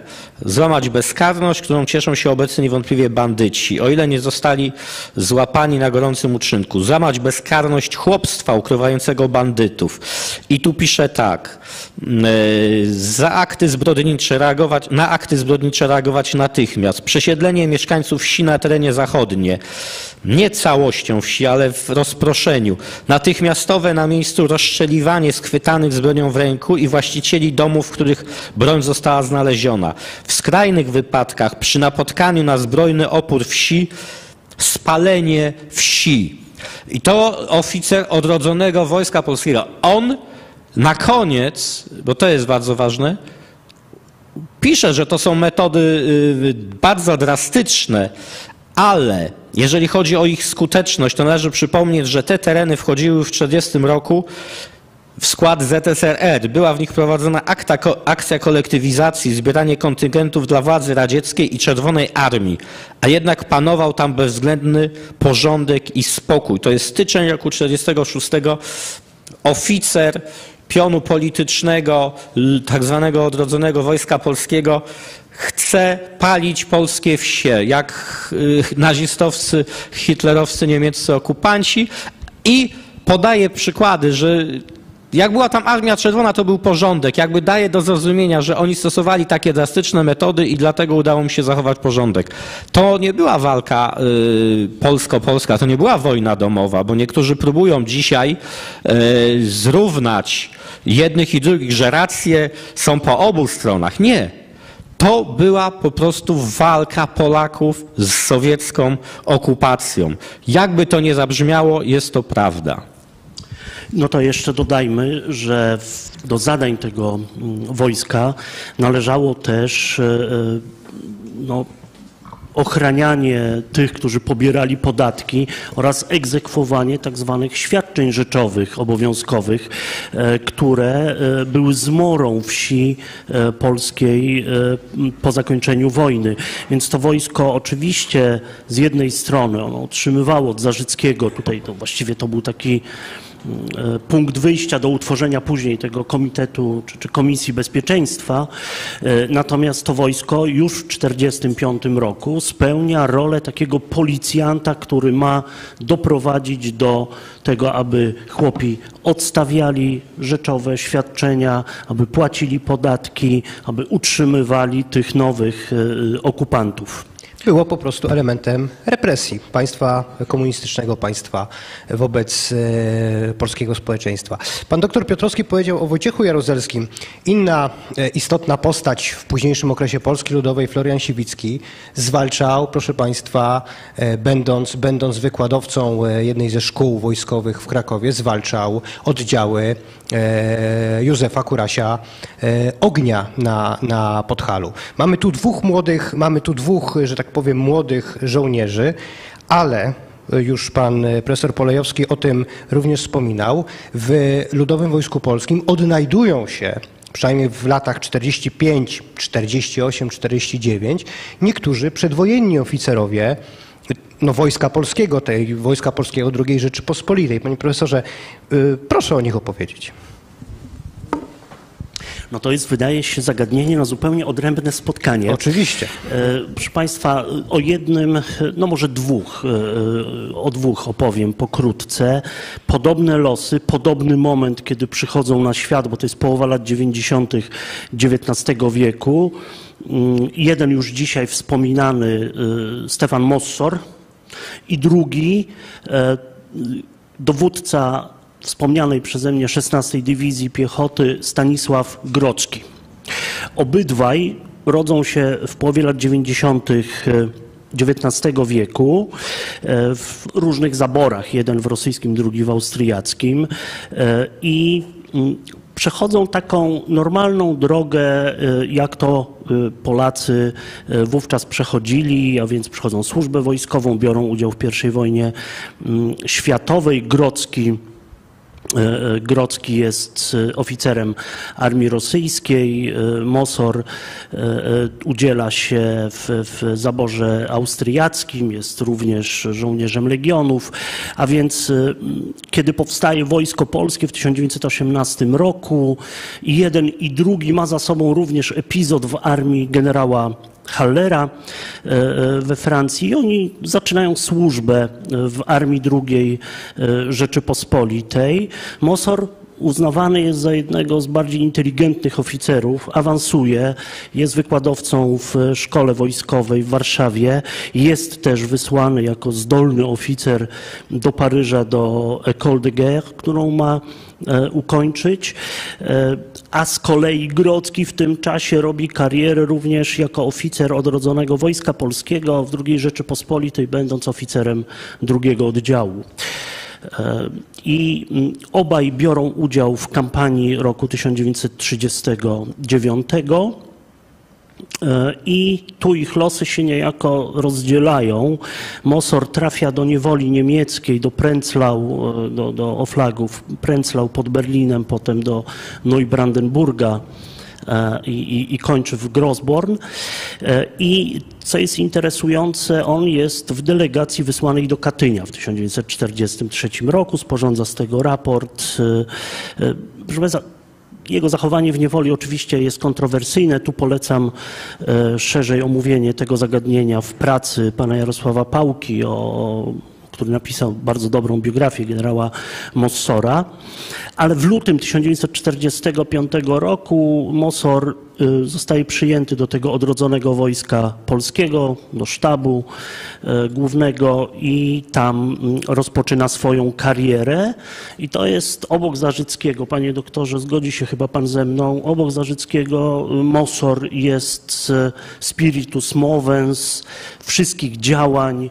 złamać bezkarność, którą cieszą się obecnie niewątpliwie bandyci, o ile nie zostali złapani na gorącym uczynku. Złamać bezkarność chłopstwa ukrywającego bandytów. I tu pisze tak. e, Za akty zbrodnicze reagować, na akty zbrodnicze reagować natychmiast. Przesiedlenie mieszkańców wsi na terenie zachodnie. Nie całością wsi, ale w rozproszeniu. Natychmiastowe na miejscu rozstrzeliwanie schwytanych z bronią w ręku i właścicieli domów, w których broń została znaleziona. W skrajnych wypadkach przy napotkaniu na zbrojny opór wsi spalenie wsi. I to oficer odrodzonego Wojska Polskiego. On na koniec, bo to jest bardzo ważne, pisze, że to są metody y, bardzo drastyczne, ale jeżeli chodzi o ich skuteczność, to należy przypomnieć, że te tereny wchodziły w 1940 roku w skład ZSRR. Była w nich prowadzona akta, akcja kolektywizacji, zbieranie kontyngentów dla władzy radzieckiej i Czerwonej Armii, a jednak panował tam bezwzględny porządek i spokój. To jest styczeń roku 1946. Oficer pionu politycznego, tak zwanego odrodzonego Wojska Polskiego, chce palić polskie wsie, jak y, nazistowscy, hitlerowscy, niemieccy okupanci i podaje przykłady, że jak była tam Armia Czerwona, to był porządek. Jakby daje do zrozumienia, że oni stosowali takie drastyczne metody i dlatego udało mi się zachować porządek. To nie była walka y, polsko-polska, to nie była wojna domowa, bo niektórzy próbują dzisiaj y, zrównać jednych i drugich, że racje są po obu stronach. Nie. To była po prostu walka Polaków z sowiecką okupacją. Jakby to nie zabrzmiało, jest to prawda. No to jeszcze dodajmy, że do zadań tego mm, wojska należało też e, e, no, ochranianie tych, którzy pobierali podatki oraz egzekwowanie tak zwanych świadczeń rzeczowych, obowiązkowych, e, które e, były zmorą wsi e, polskiej po zakończeniu wojny. Więc to wojsko oczywiście z jednej strony ono otrzymywało od Zarzyckiego, tutaj to właściwie to był taki punkt wyjścia do utworzenia później tego komitetu czy, czy Komisji Bezpieczeństwa. E, Natomiast to wojsko już w 1945 roku spełnia rolę takiego policjanta, który ma doprowadzić do tego, aby chłopi odstawiali rzeczowe świadczenia, aby płacili podatki, aby utrzymywali tych nowych e, okupantów. Było po prostu elementem represji państwa komunistycznego, państwa wobec e, polskiego społeczeństwa. Pan doktor Piotrowski powiedział o Wojciechu Jaruzelskim. Inna e, istotna postać w późniejszym okresie Polski Ludowej, Florian Siwicki, zwalczał, proszę państwa, e, będąc, będąc wykładowcą jednej ze szkół wojskowych w Krakowie, zwalczał oddziały Józefa Kurasia ognia na, na Podhalu. Mamy tu dwóch młodych, mamy tu dwóch, że tak powiem, młodych żołnierzy, ale już pan profesor Polejowski o tym również wspominał, w Ludowym Wojsku Polskim odnajdują się przynajmniej w latach 45, 48, 49, niektórzy przedwojenni oficerowie no, Wojska Polskiego, tej Wojska Polskiego II Rzeczypospolitej. Panie profesorze, y, proszę o nich opowiedzieć. No to jest, wydaje się, zagadnienie na zupełnie odrębne spotkanie. Oczywiście. E, Proszę Państwa, o jednym, no może dwóch, e, o dwóch opowiem pokrótce. Podobne losy, podobny moment, kiedy przychodzą na świat, bo to jest połowa lat 90. XIX wieku. Mm, Jeden już dzisiaj wspominany e, Stefan Mossor i drugi e, dowódca wspomnianej przeze mnie 16 Dywizji Piechoty Stanisław Grodzki. Obydwaj rodzą się w połowie lat 90. XIX wieku e, w różnych zaborach, jeden w rosyjskim, drugi w austriackim e, i mm, przechodzą taką normalną drogę, e, jak to e, Polacy e, wówczas przechodzili, a więc przechodzą służbę wojskową, biorą udział w I wojnie mm, światowej. Grodzki E, e, Grodzki jest e, oficerem armii rosyjskiej. Mosor udziela się w, w zaborze austriackim, jest również żołnierzem legionów. A więc kiedy powstaje Wojsko Polskie w 1918 roku jeden i drugi ma za sobą również epizod w armii generała Hallera e, e, we Francji i oni zaczynają służbę w Armii II e, Rzeczypospolitej. Mosor uznawany jest za jednego z bardziej inteligentnych oficerów, awansuje, jest wykładowcą w szkole wojskowej w Warszawie, jest też wysłany jako zdolny oficer do Paryża, do École de Guerre, którą ma e, ukończyć, E, a z kolei Grodzki w tym czasie robi karierę również jako oficer odrodzonego Wojska Polskiego w II Rzeczypospolitej, będąc oficerem drugiego oddziału. I mm, obaj biorą udział w kampanii roku 1939. E, I tu ich losy się niejako rozdzielają. Mosor trafia do niewoli niemieckiej, do Prenzlau, e, do, do Oflagów, Prenzlau pod Berlinem, potem do Neubrandenburga e, i, i, i kończy w Grosborn. I co jest interesujące, on jest w delegacji wysłanej do Katynia w 1943 roku, sporządza z tego raport. Proszę Państwa, jego zachowanie w niewoli oczywiście jest kontrowersyjne. Tu polecam e, szerzej omówienie tego zagadnienia w pracy pana Jarosława Pałki, o, który napisał bardzo dobrą biografię generała Mossora. Ale w lutym 1945 roku Mossor zostaje przyjęty do tego odrodzonego wojska polskiego, do sztabu y, głównego i tam y, rozpoczyna swoją karierę. I to jest obok Zarzyckiego, panie doktorze, zgodzi się chyba pan ze mną, obok Zarzyckiego Mossor jest spiritus movens wszystkich działań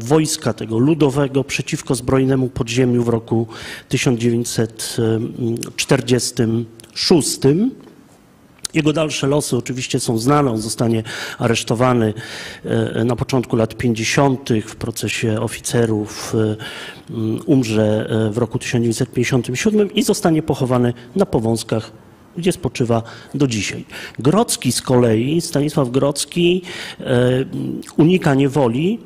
wojska tego ludowego przeciwko zbrojnemu podziemiu w roku 1946. Jego dalsze losy oczywiście są znane. On zostanie aresztowany e, na początku lat 50. w procesie oficerów. e, Umrze e, w roku 1957 i zostanie pochowany na Powązkach gdzie spoczywa do dzisiaj. Grodzki z kolei, Stanisław Grodzki e, unika niewoli,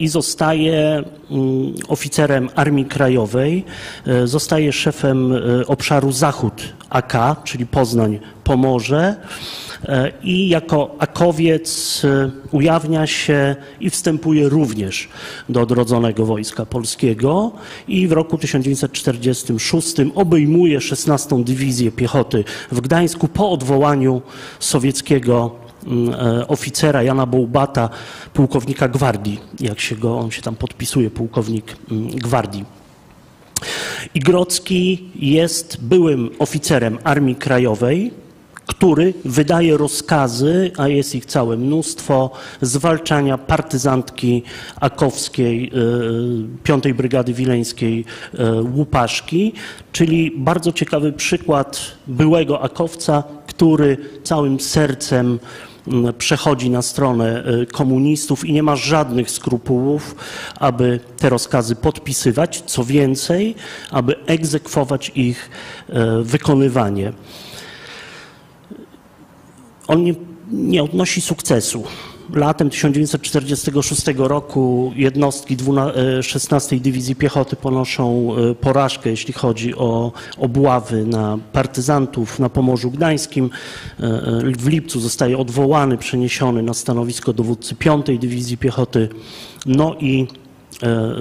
i zostaje mm, oficerem Armii Krajowej, e, zostaje szefem e, obszaru Zachód AK, czyli Poznań, Pomorze e, i jako akowiec ujawnia się i wstępuje również do odrodzonego Wojska Polskiego i w roku 1946 obejmuje 16. Dywizję Piechoty w Gdańsku po odwołaniu sowieckiego oficera Jana Bołbata, pułkownika gwardii, jak się go, on się tam podpisuje, pułkownik mm, gwardii. Igrocki jest byłym oficerem Armii Krajowej, który wydaje rozkazy, a jest ich całe mnóstwo, zwalczania partyzantki akowskiej, y, y, Brygady Wileńskiej y, Łupaszki, czyli bardzo ciekawy przykład byłego akowca, który całym sercem mm, przechodzi na stronę komunistów i nie ma żadnych skrupułów, aby te rozkazy podpisywać, co więcej, aby egzekwować ich wykonywanie on nie, nie odnosi sukcesu. Latem 1946 roku jednostki 16 e, Dywizji Piechoty ponoszą e, porażkę, jeśli chodzi o obławy na partyzantów na Pomorzu Gdańskim. E, w lipcu zostaje odwołany, przeniesiony na stanowisko dowódcy 5 Dywizji Piechoty. No i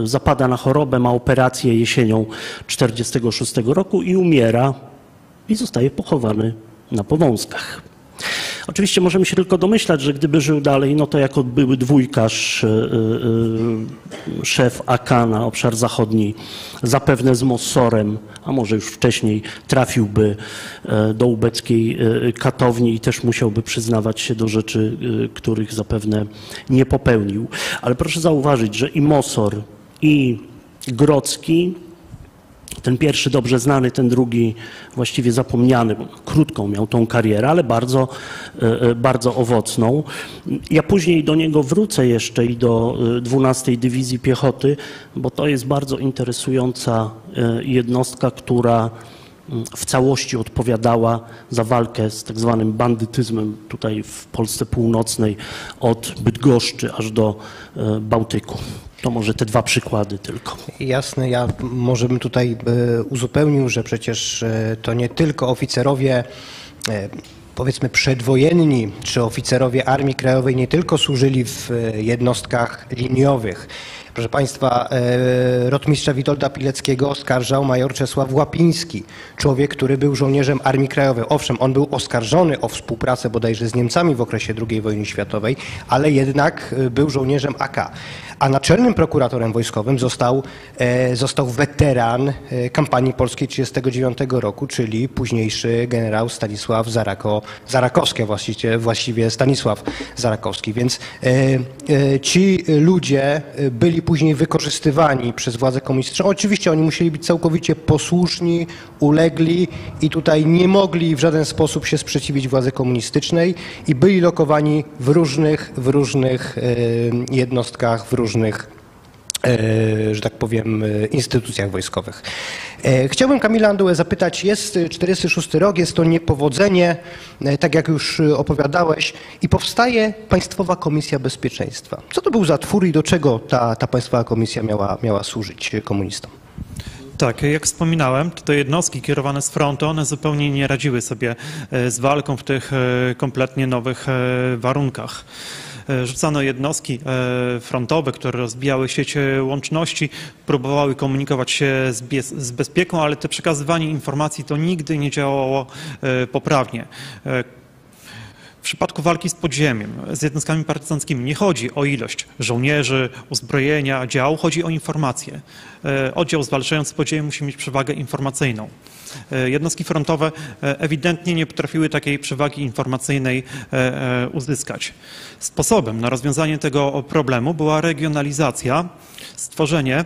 zapada na chorobę, ma operację jesienią 1946 roku i umiera i zostaje pochowany na Powązkach. Oczywiście możemy się tylko domyślać, że gdyby żył dalej, no to jako były dwójkarz, e, e, szef AK na obszar zachodni, zapewne z Mossorem, a może już wcześniej trafiłby e, do ubeckiej katowni i też musiałby przyznawać się do rzeczy, których zapewne nie popełnił. Ale proszę zauważyć, że i Mossor, i Grocki ten pierwszy dobrze znany, ten drugi właściwie zapomniany, krótką miał tą karierę, ale bardzo, e, e, bardzo owocną. Ja później do niego wrócę jeszcze i do 12 e, Dywizji Piechoty, bo to jest bardzo interesująca jednostka, która mm, w całości odpowiadała za walkę z tak zwanym bandytyzmem tutaj w Polsce Północnej od Bydgoszczy aż do Bałtyku. To może te dwa przykłady tylko. Jasne, ja może bym tutaj e, uzupełnił, że przecież e, to nie tylko oficerowie e, powiedzmy przedwojenni, czy oficerowie Armii Krajowej nie tylko służyli w jednostkach liniowych. Proszę Państwa, rotmistrza Witolda Pileckiego oskarżał major Czesław Łapiński, człowiek, który był żołnierzem Armii Krajowej. Owszem, on był oskarżony o współpracę bodajże z Niemcami w okresie II wojny światowej, ale jednak był żołnierzem AK a naczelnym prokuratorem wojskowym został, e, został weteran e, kampanii polskiej 1939 roku, czyli późniejszy generał Stanisław Zarako, Zarakowski, właściwie, właściwie Stanisław Zarakowski. Więc e, ci ludzie byli później wykorzystywani przez władze komunistyczne. Oczywiście oni musieli być całkowicie posłuszni, ulegli i tutaj nie mogli w żaden sposób się sprzeciwić władzy komunistycznej i byli lokowani w różnych, w różnych jednostkach, w różnych że tak powiem, e, instytucjach wojskowych. E, chciałbym Kamila Andułę zapytać, jest 46 rok, jest to niepowodzenie, tak jak już opowiadałeś, i powstaje Państwowa Komisja Bezpieczeństwa. Co to był za twór i do czego ta, ta Państwowa Komisja miała, miała służyć komunistom? Tak, jak wspominałem, to jednostki kierowane z frontu, one zupełnie nie radziły sobie z walką w tych kompletnie nowych warunkach. E, rzucano jednostki e, frontowe, które rozbijały siecie łączności, próbowały komunikować się z, z bezpieką, ale te przekazywanie informacji to nigdy nie działało e, poprawnie. Przypadku walki z podziemiem, z jednostkami partyzanckimi nie chodzi o ilość żołnierzy, uzbrojenia, dział, chodzi o informacje. Oddział zwalczający podziemie musi mieć przewagę informacyjną. E, jednostki frontowe e, ewidentnie nie potrafiły takiej przewagi informacyjnej e, uzyskać. Sposobem na rozwiązanie tego problemu była regionalizacja, stworzenie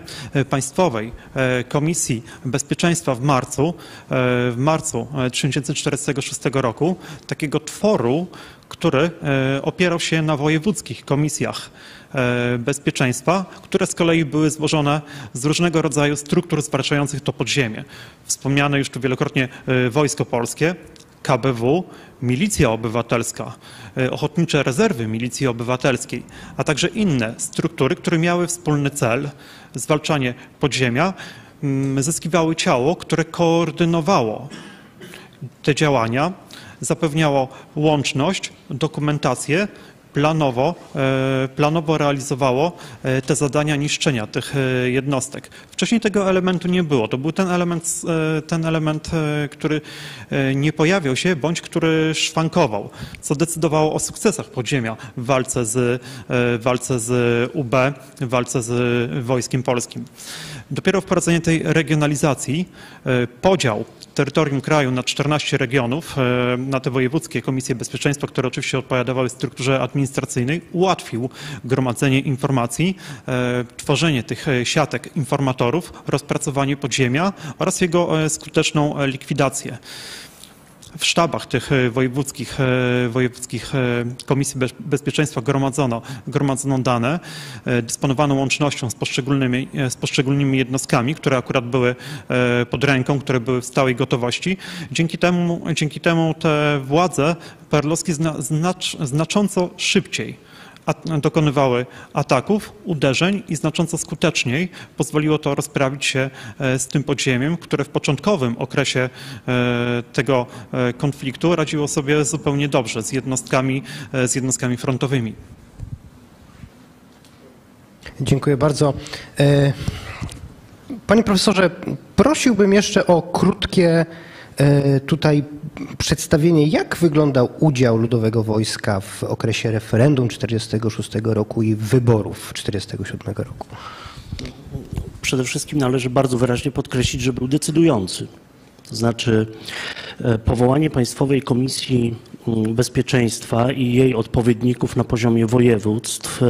Państwowej Komisji Bezpieczeństwa w marcu, w marcu 1946 roku, takiego tworu, który opierał się na wojewódzkich komisjach E, bezpieczeństwa, które z kolei były złożone z różnego rodzaju struktur zwalczających to podziemie. Wspomniane już tu wielokrotnie e, Wojsko Polskie, KBW, Milicja Obywatelska, e, Ochotnicze Rezerwy Milicji Obywatelskiej, a także inne struktury, które miały wspólny cel zwalczanie podziemia, zyskiwały ciało, które koordynowało te działania, zapewniało łączność, dokumentację planowo, e, planowo realizowało e, te zadania niszczenia tych e, jednostek. Wcześniej tego elementu nie było. To był ten element, ten element który nie pojawiał się, bądź który szwankował, co decydowało o sukcesach podziemia w walce z, w walce z UB, w walce z Wojskiem Polskim. Dopiero wprowadzenie tej regionalizacji, podział terytorium kraju na 14 regionów, na te wojewódzkie komisje bezpieczeństwa, które oczywiście odpowiadały strukturze administracyjnej, ułatwił gromadzenie informacji, e, tworzenie tych e, siatek informatorów, rozpracowanie podziemia oraz jego e, skuteczną likwidację w sztabach tych e, wojewódzkich, e, wojewódzkich e, Komisji Bez- Bezpieczeństwa gromadzono, gromadzono dane, dysponowano łącznością z poszczególnymi, z poszczególnymi jednostkami, które akurat były pod ręką, które były w stałej gotowości. Dzięki temu, dzięki temu te władze perlowskie zna, znacz, znacząco szybciej dokonywały ataków, uderzeń i znacząco skuteczniej pozwoliło to rozprawić się e, z tym podziemiem, które w początkowym okresie e, tego e, konfliktu radziło sobie zupełnie dobrze z jednostkami, z jednostkami frontowymi. Dziękuję bardzo. Panie profesorze, prosiłbym jeszcze o krótkie tutaj przedstawienie, jak wyglądał udział Ludowego Wojska w okresie referendum 46 roku i wyborów 47 roku. Przede wszystkim należy bardzo wyraźnie podkreślić, że był decydujący. To znaczy e, powołanie Państwowej Komisji Bezpieczeństwa i jej odpowiedników na poziomie województw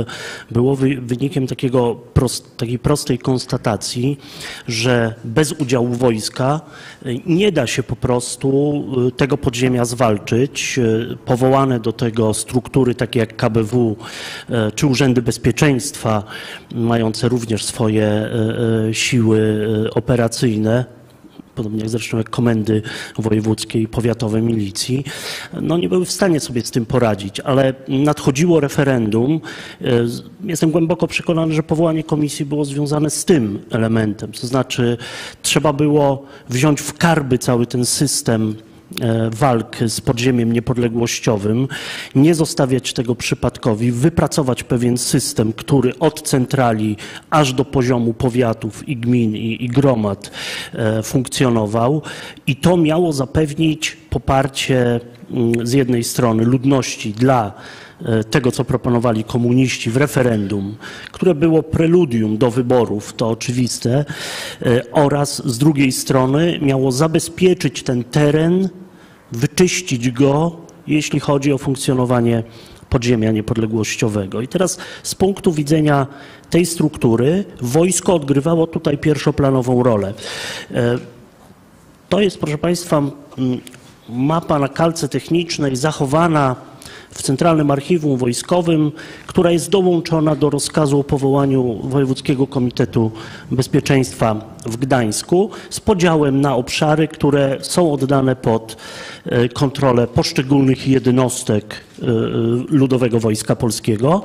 było wy- wynikiem takiego prost, takiej prostej konstatacji, że bez udziału wojska e, nie da się po prostu e, tego podziemia zwalczyć. E, Powołane do tego struktury takie jak KBW czy Urzędy Bezpieczeństwa, mające również swoje siły operacyjne, podobnie jak zresztą jak komendy wojewódzkie i powiatowe milicji, no nie były w stanie sobie z tym poradzić, ale nadchodziło referendum. E, Jestem głęboko przekonany, że powołanie komisji było związane z tym elementem, to znaczy trzeba było wziąć w karby cały ten system walk z podziemiem niepodległościowym, nie zostawiać tego przypadkowi, wypracować pewien system, który od centrali aż do poziomu powiatów i gmin i, i gromad e, funkcjonował. I to miało zapewnić poparcie mm, z jednej strony ludności dla e, tego, co proponowali komuniści w referendum, które było preludium do wyborów, to oczywiste, e, oraz z drugiej strony miało zabezpieczyć ten teren, wyczyścić go, jeśli chodzi o funkcjonowanie podziemia niepodległościowego. I teraz z punktu widzenia tej struktury wojsko odgrywało tutaj pierwszoplanową rolę. E, to jest, proszę Państwa, mapa na kalce technicznej zachowana w Centralnym Archiwum Wojskowym, która jest dołączona do rozkazu o powołaniu Wojewódzkiego Komitetu Bezpieczeństwa w Gdańsku z podziałem na obszary, które są oddane pod e, kontrolę poszczególnych jednostek e, e, Ludowego Wojska Polskiego.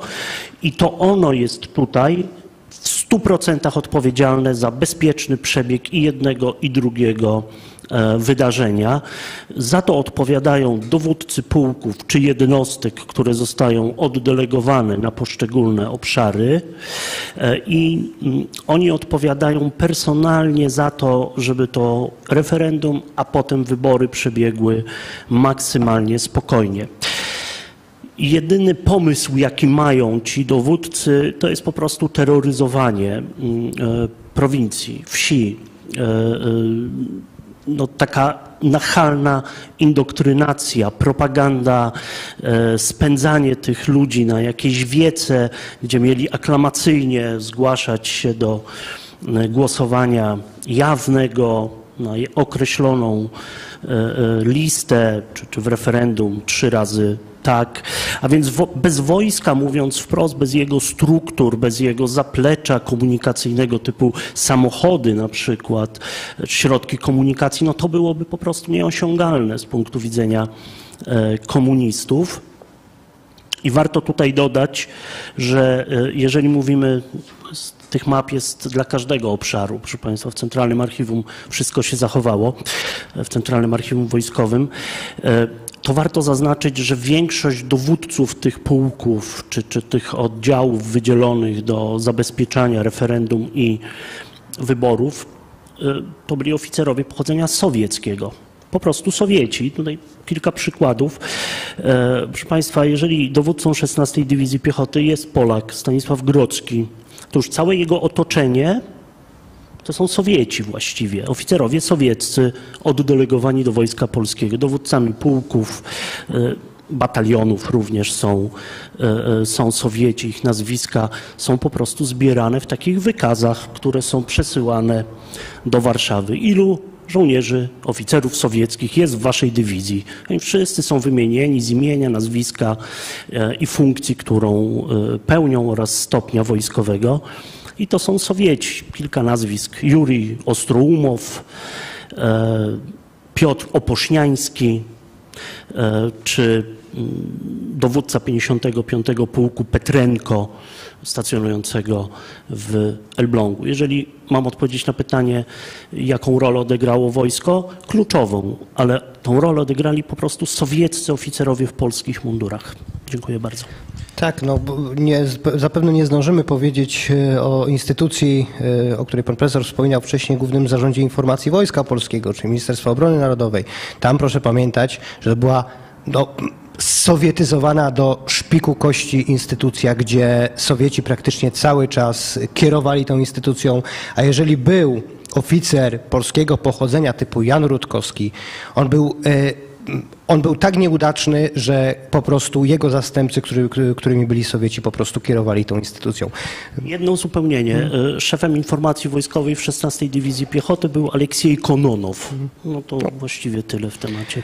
I to ono jest tutaj w 100% odpowiedzialne za bezpieczny przebieg i jednego, i drugiego wydarzenia. Za to odpowiadają dowódcy pułków czy jednostek, które zostają oddelegowane na poszczególne obszary E, i mm, oni odpowiadają personalnie za to, żeby to referendum, a potem wybory przebiegły maksymalnie spokojnie. Jedyny pomysł, jaki mają ci dowódcy, to jest po prostu terroryzowanie mm, e, prowincji, wsi. No, taka nachalna indoktrynacja, propaganda, e, spędzanie tych ludzi na jakieś wiece, gdzie mieli aklamacyjnie zgłaszać się do e, głosowania jawnego na określoną e, listę, czy, czy w referendum trzy razy tak. A więc wo, bez wojska, mówiąc wprost, bez jego struktur, bez jego zaplecza komunikacyjnego typu samochody na przykład, środki komunikacji, no to byłoby po prostu nieosiągalne z punktu widzenia e, komunistów. I warto tutaj dodać, że e, jeżeli mówimy, tych map jest dla każdego obszaru, proszę Państwa, w Centralnym Archiwum wszystko się zachowało, e, w Centralnym Archiwum Wojskowym, to warto zaznaczyć, że większość dowódców tych pułków czy, czy tych oddziałów wydzielonych do zabezpieczania referendum i wyborów y, to byli oficerowie pochodzenia sowieckiego. Po prostu Sowieci. Tutaj kilka przykładów. E, proszę Państwa, jeżeli dowódcą 16 Dywizji Piechoty jest Polak Stanisław Grodzki, to już całe jego otoczenie to są Sowieci właściwie, oficerowie sowieccy oddelegowani do Wojska Polskiego, dowódcami pułków, e, batalionów również są, e, są Sowieci, ich nazwiska są po prostu zbierane w takich wykazach, które są przesyłane do Warszawy. Ilu żołnierzy, oficerów sowieckich jest w waszej dywizji? Oni wszyscy są wymienieni z imienia, nazwiska e, i funkcji, którą pełnią oraz stopnia wojskowego. I to są Sowieci. Kilka nazwisk. Jurij Ostroumow, e, Piotr Oposzniański, e, czy mm, dowódca 55 Pułku Petrenko, stacjonującego w Elblągu. Jeżeli mam odpowiedzieć na pytanie, jaką rolę odegrało wojsko, kluczową, ale tą rolę odegrali po prostu sowieccy oficerowie w polskich mundurach. Dziękuję bardzo. Tak, no nie, zapewne nie zdążymy powiedzieć e, o instytucji, e, o której pan profesor wspominał wcześniej, Głównym Zarządzie Informacji Wojska Polskiego, czyli Ministerstwa Obrony Narodowej. Tam proszę pamiętać, że była no, sowietyzowana do szpiku kości instytucja, gdzie Sowieci praktycznie cały czas kierowali tą instytucją, a jeżeli był oficer polskiego pochodzenia typu Jan Rutkowski, on był e, on był tak nieudaczny, że po prostu jego zastępcy, który, którymi byli Sowieci, po prostu kierowali tą instytucją. Jedno uzupełnienie. Hmm. Szefem informacji wojskowej w 16 Dywizji Piechoty był Aleksiej Kononow. No to no. właściwie tyle w temacie.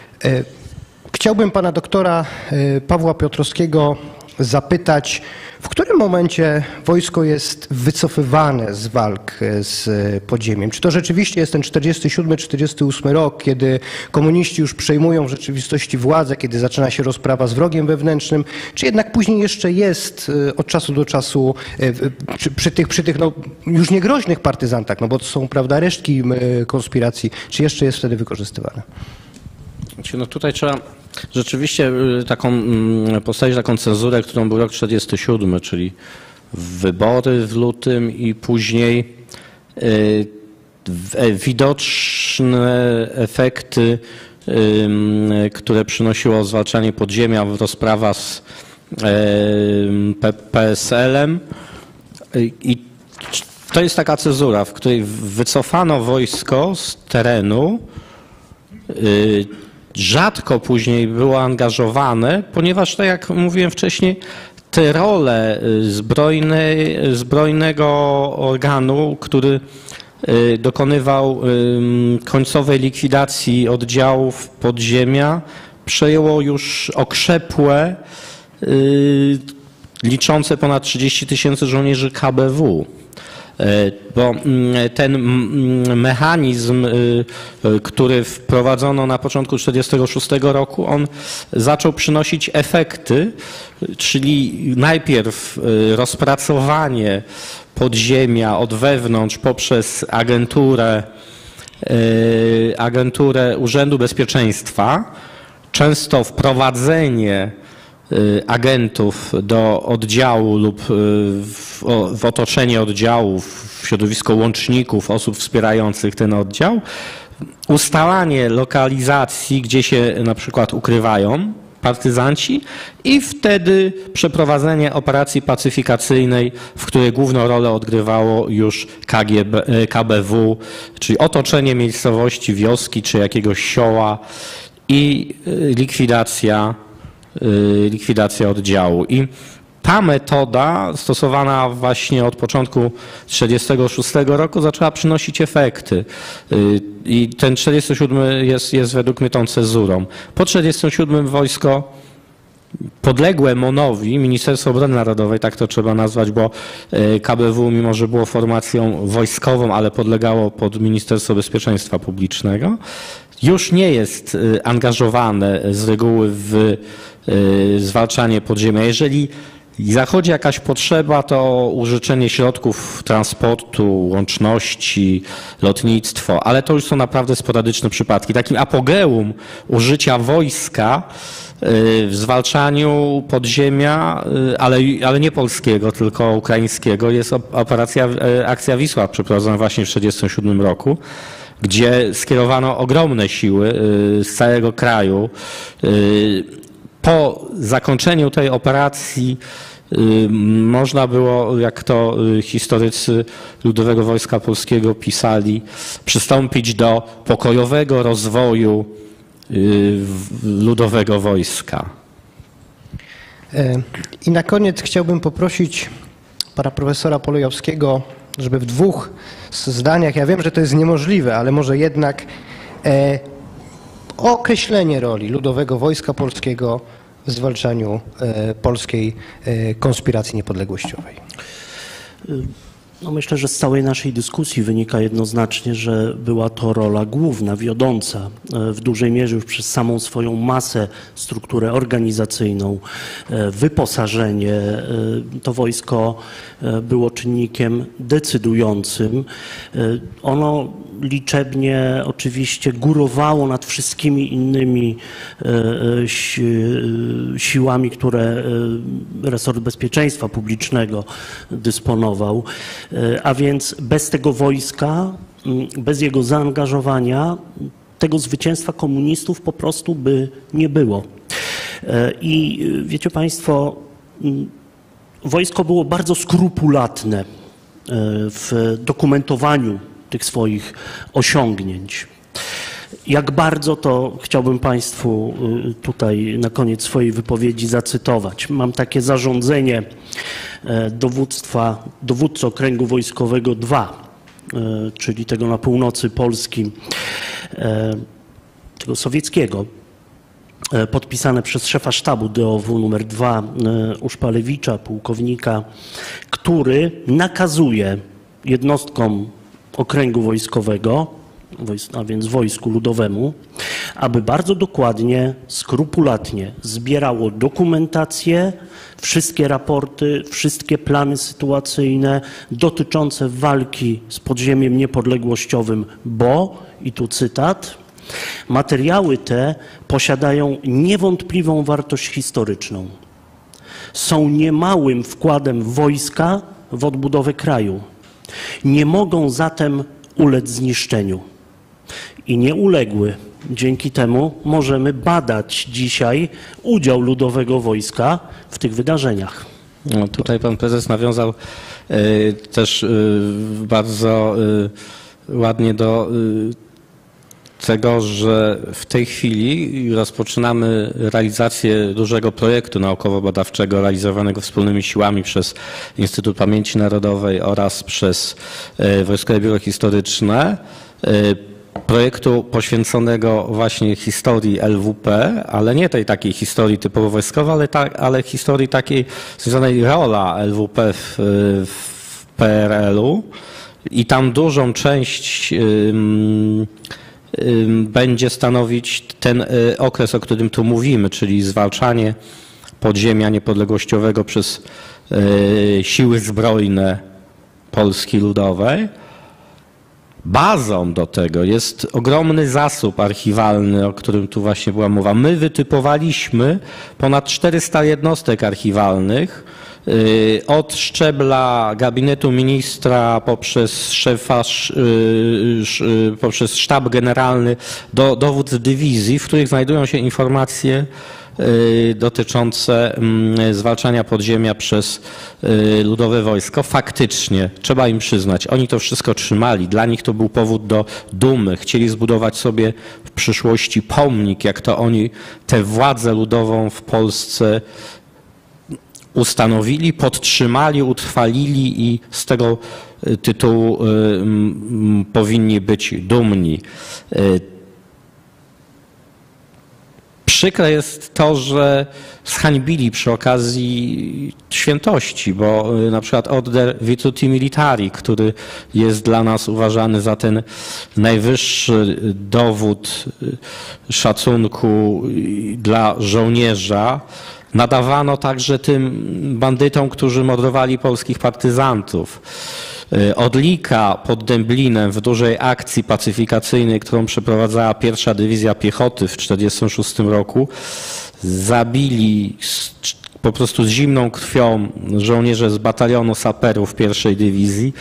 Chciałbym pana doktora e, Pawła Piotrowskiego zapytać, w którym momencie wojsko jest wycofywane z walk z podziemiem? Czy to rzeczywiście jest ten 47-48 rok, kiedy komuniści już przejmują w rzeczywistości władzę, kiedy zaczyna się rozprawa z wrogiem wewnętrznym, czy jednak później jeszcze jest od czasu do czasu przy, przy tych, przy tych no, już niegroźnych partyzantach, no bo to są prawda resztki konspiracji, czy jeszcze jest wtedy wykorzystywane? No tutaj trzeba rzeczywiście y, taką, mm, postawić taką cenzurę, którą był rok 47, czyli wybory w lutym i później y, e, widoczne efekty, które przynosiło zwalczanie podziemia w rozprawa z PSL-em i to jest taka cezura, w której wycofano wojsko z terenu, y, rzadko później było angażowane, ponieważ, tak jak mówiłem wcześniej, te role y, zbrojnego organu, który y, dokonywał końcowej likwidacji oddziałów podziemia, przejęło już okrzepłe, y, liczące ponad 30 tysięcy żołnierzy KBW. E, bo mm, ten mm, mechanizm, y, y, który wprowadzono na początku 1946 roku, on zaczął przynosić efekty, czyli najpierw y, rozpracowanie podziemia od wewnątrz poprzez agenturę, agenturę Urzędu Bezpieczeństwa, często wprowadzenie agentów do oddziału lub y, w, w otoczenie oddziału, w środowisko łączników, osób wspierających ten oddział, ustalanie lokalizacji, gdzie się na przykład ukrywają partyzanci i wtedy przeprowadzenie operacji pacyfikacyjnej, w której główną rolę odgrywało już KGB, y, KBW, czyli otoczenie miejscowości, wioski czy jakiegoś sioła i likwidacja Y, likwidacja oddziału. I ta metoda stosowana właśnie od początku 1946 roku zaczęła przynosić efekty. Y, I ten 47 jest, jest według mnie tą cezurą. Po 1947 wojsko podległe MONowi, Ministerstwo Obrony Narodowej, tak to trzeba nazwać, bo y, KBW, mimo że było formacją wojskową, ale podlegało pod Ministerstwo Bezpieczeństwa Publicznego, już nie jest angażowane z reguły w Y, zwalczanie podziemia. Jeżeli zachodzi jakaś potrzeba, to użyczenie środków transportu, łączności, lotnictwo, ale to już są naprawdę sporadyczne przypadki. Takim apogeum użycia wojska y, w zwalczaniu podziemia, y, ale, ale nie polskiego, tylko ukraińskiego, jest operacja y, Akcja Wisła przeprowadzona właśnie w 1947 roku gdzie skierowano ogromne siły z całego kraju po zakończeniu tej operacji y, można było, jak to y, historycy Ludowego Wojska Polskiego pisali, przystąpić do pokojowego rozwoju y, Ludowego Wojska. E, I na koniec chciałbym poprosić pana profesora Polojowskiego, żeby w dwóch zdaniach, ja wiem, że to jest niemożliwe, ale może jednak e, określenie roli Ludowego Wojska Polskiego w zwalczaniu e, polskiej e, konspiracji niepodległościowej. No myślę, że z całej naszej dyskusji wynika jednoznacznie, że była to rola główna, wiodąca e, w dużej mierze już przez samą swoją masę, strukturę organizacyjną, e, wyposażenie. E, to wojsko było czynnikiem decydującym. Ono liczebnie oczywiście górowało nad wszystkimi innymi siłami, które resort bezpieczeństwa publicznego dysponował. E, a więc bez tego wojska, bez jego zaangażowania, tego zwycięstwa komunistów po prostu by nie było. E, I e, wiecie Państwo, wojsko było bardzo skrupulatne w dokumentowaniu tych swoich osiągnięć. Jak bardzo to chciałbym Państwu tutaj na koniec swojej wypowiedzi zacytować. Mam takie zarządzenie E, dowództwa, dowódcy okręgu wojskowego 2, e, czyli tego na północy Polski, e, tego sowieckiego, podpisane przez szefa sztabu DOW numer 2 Uszpalewicza, pułkownika, który nakazuje jednostkom okręgu wojskowego, a więc wojsku ludowemu, aby bardzo dokładnie, skrupulatnie zbierało dokumentację, wszystkie raporty, wszystkie plany sytuacyjne dotyczące walki z podziemiem niepodległościowym, bo, i tu cytat, materiały te posiadają niewątpliwą wartość historyczną. Są niemałym wkładem wojska w odbudowę kraju. Nie mogą zatem ulec zniszczeniu i nie uległy. Dzięki temu możemy badać dzisiaj udział ludowego wojska w tych wydarzeniach. No, tutaj pan prezes nawiązał y, też y, bardzo y, ładnie do tego, że w tej chwili rozpoczynamy realizację dużego projektu naukowo-badawczego realizowanego wspólnymi siłami przez Instytut Pamięci Narodowej oraz przez Wojskowe Biuro Historyczne projektu poświęconego właśnie historii LWP, ale nie tej takiej historii typowo wojskowej, ale, ta, ale historii takiej związanej rola LWP w, w PRL-u i tam dużą część ym, ym, będzie stanowić ten y, okres, o którym tu mówimy, czyli zwalczanie podziemia niepodległościowego przez y, siły zbrojne Polski Ludowej Bazą do tego jest ogromny zasób archiwalny, o którym tu właśnie była mowa. My wytypowaliśmy ponad 400 jednostek archiwalnych y, od szczebla gabinetu ministra poprzez szefa, y, y, poprzez sztab generalny do dowódz dywizji, w których znajdują się informacje dotyczące mm, zwalczania podziemia przez y, ludowe wojsko. Faktycznie, trzeba im przyznać, oni to wszystko trzymali. Dla nich to był powód do dumy. Chcieli zbudować sobie w przyszłości pomnik, jak to oni tę władzę ludową w Polsce ustanowili, podtrzymali, utrwalili i z tego y, tytułu powinni być dumni. Przykre jest to, że zhańbili przy okazji świętości, bo y, na przykład Order Virtuti Militari, który jest dla nas uważany za ten najwyższy dowód y, szacunku y, dla żołnierza, nadawano także tym bandytom, którzy mordowali polskich partyzantów. Y, Odlika pod Dęblinem w dużej akcji pacyfikacyjnej, którą przeprowadzała pierwsza dywizja piechoty w 1946 roku, zabili po prostu z zimną krwią żołnierze z batalionu saperów pierwszej dywizji.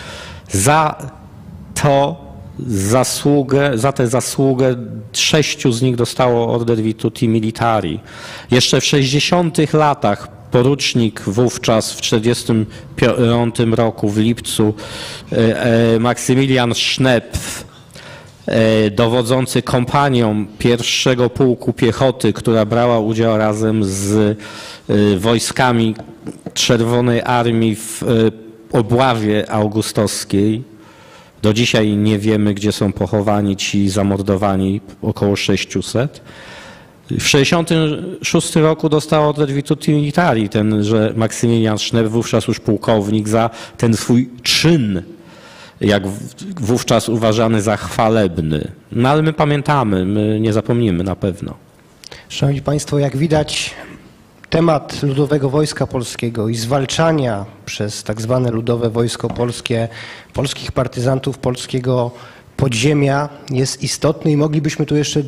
Za to zasługę, za tę zasługę sześciu z nich dostało Order Virtuti Militari. Jeszcze w 60 latach porucznik wówczas w 1945 roku w lipcu e, e, Maksymilian Schnepf e, dowodzący kompanią pierwszego pułku piechoty, która brała udział razem z wojskami Czerwonej Armii w obławie augustowskiej. Do dzisiaj nie wiemy, gdzie są pochowani ci zamordowani, około 600. W 1966 roku dostał Order Virtuti Militari, tenże Maksymilian Schnepf, wówczas już pułkownik, za ten swój czyn, jak wówczas uważany za chwalebny. No ale my pamiętamy, my nie zapomnimy na pewno. Szanowni Państwo, jak widać, temat Ludowego Wojska Polskiego i zwalczania przez tak zwane Ludowe Wojsko Polskie polskich partyzantów polskiego podziemia jest istotny i moglibyśmy tu jeszcze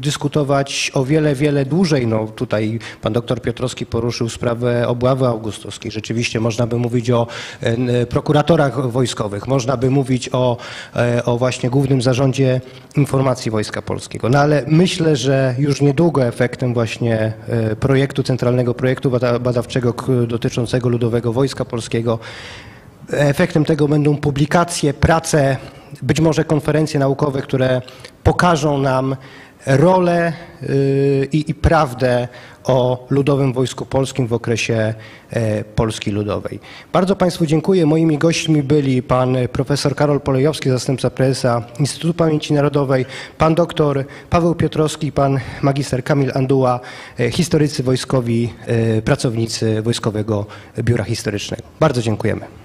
dyskutować o wiele, wiele dłużej. No, tutaj pan doktor Piotrowski poruszył sprawę obławy augustowskiej. Rzeczywiście można by mówić o e, prokuratorach wojskowych, można by mówić o, e, o właśnie Głównym Zarządzie Informacji Wojska Polskiego. No ale myślę, że już niedługo efektem właśnie e, projektu, centralnego projektu bada- badawczego dotyczącego Ludowego Wojska Polskiego Efektem tego będą publikacje, prace, być może konferencje naukowe, które pokażą nam rolę y, i, i prawdę o Ludowym Wojsku Polskim w okresie e, Polski Ludowej. Bardzo Państwu dziękuję. Moimi gośćmi byli pan profesor Karol Polejowski, zastępca prezesa Instytutu Pamięci Narodowej, pan doktor Paweł Piotrowski i pan magister Kamil Anduła, e, historycy wojskowi, e, pracownicy Wojskowego Biura Historycznego. Bardzo dziękujemy.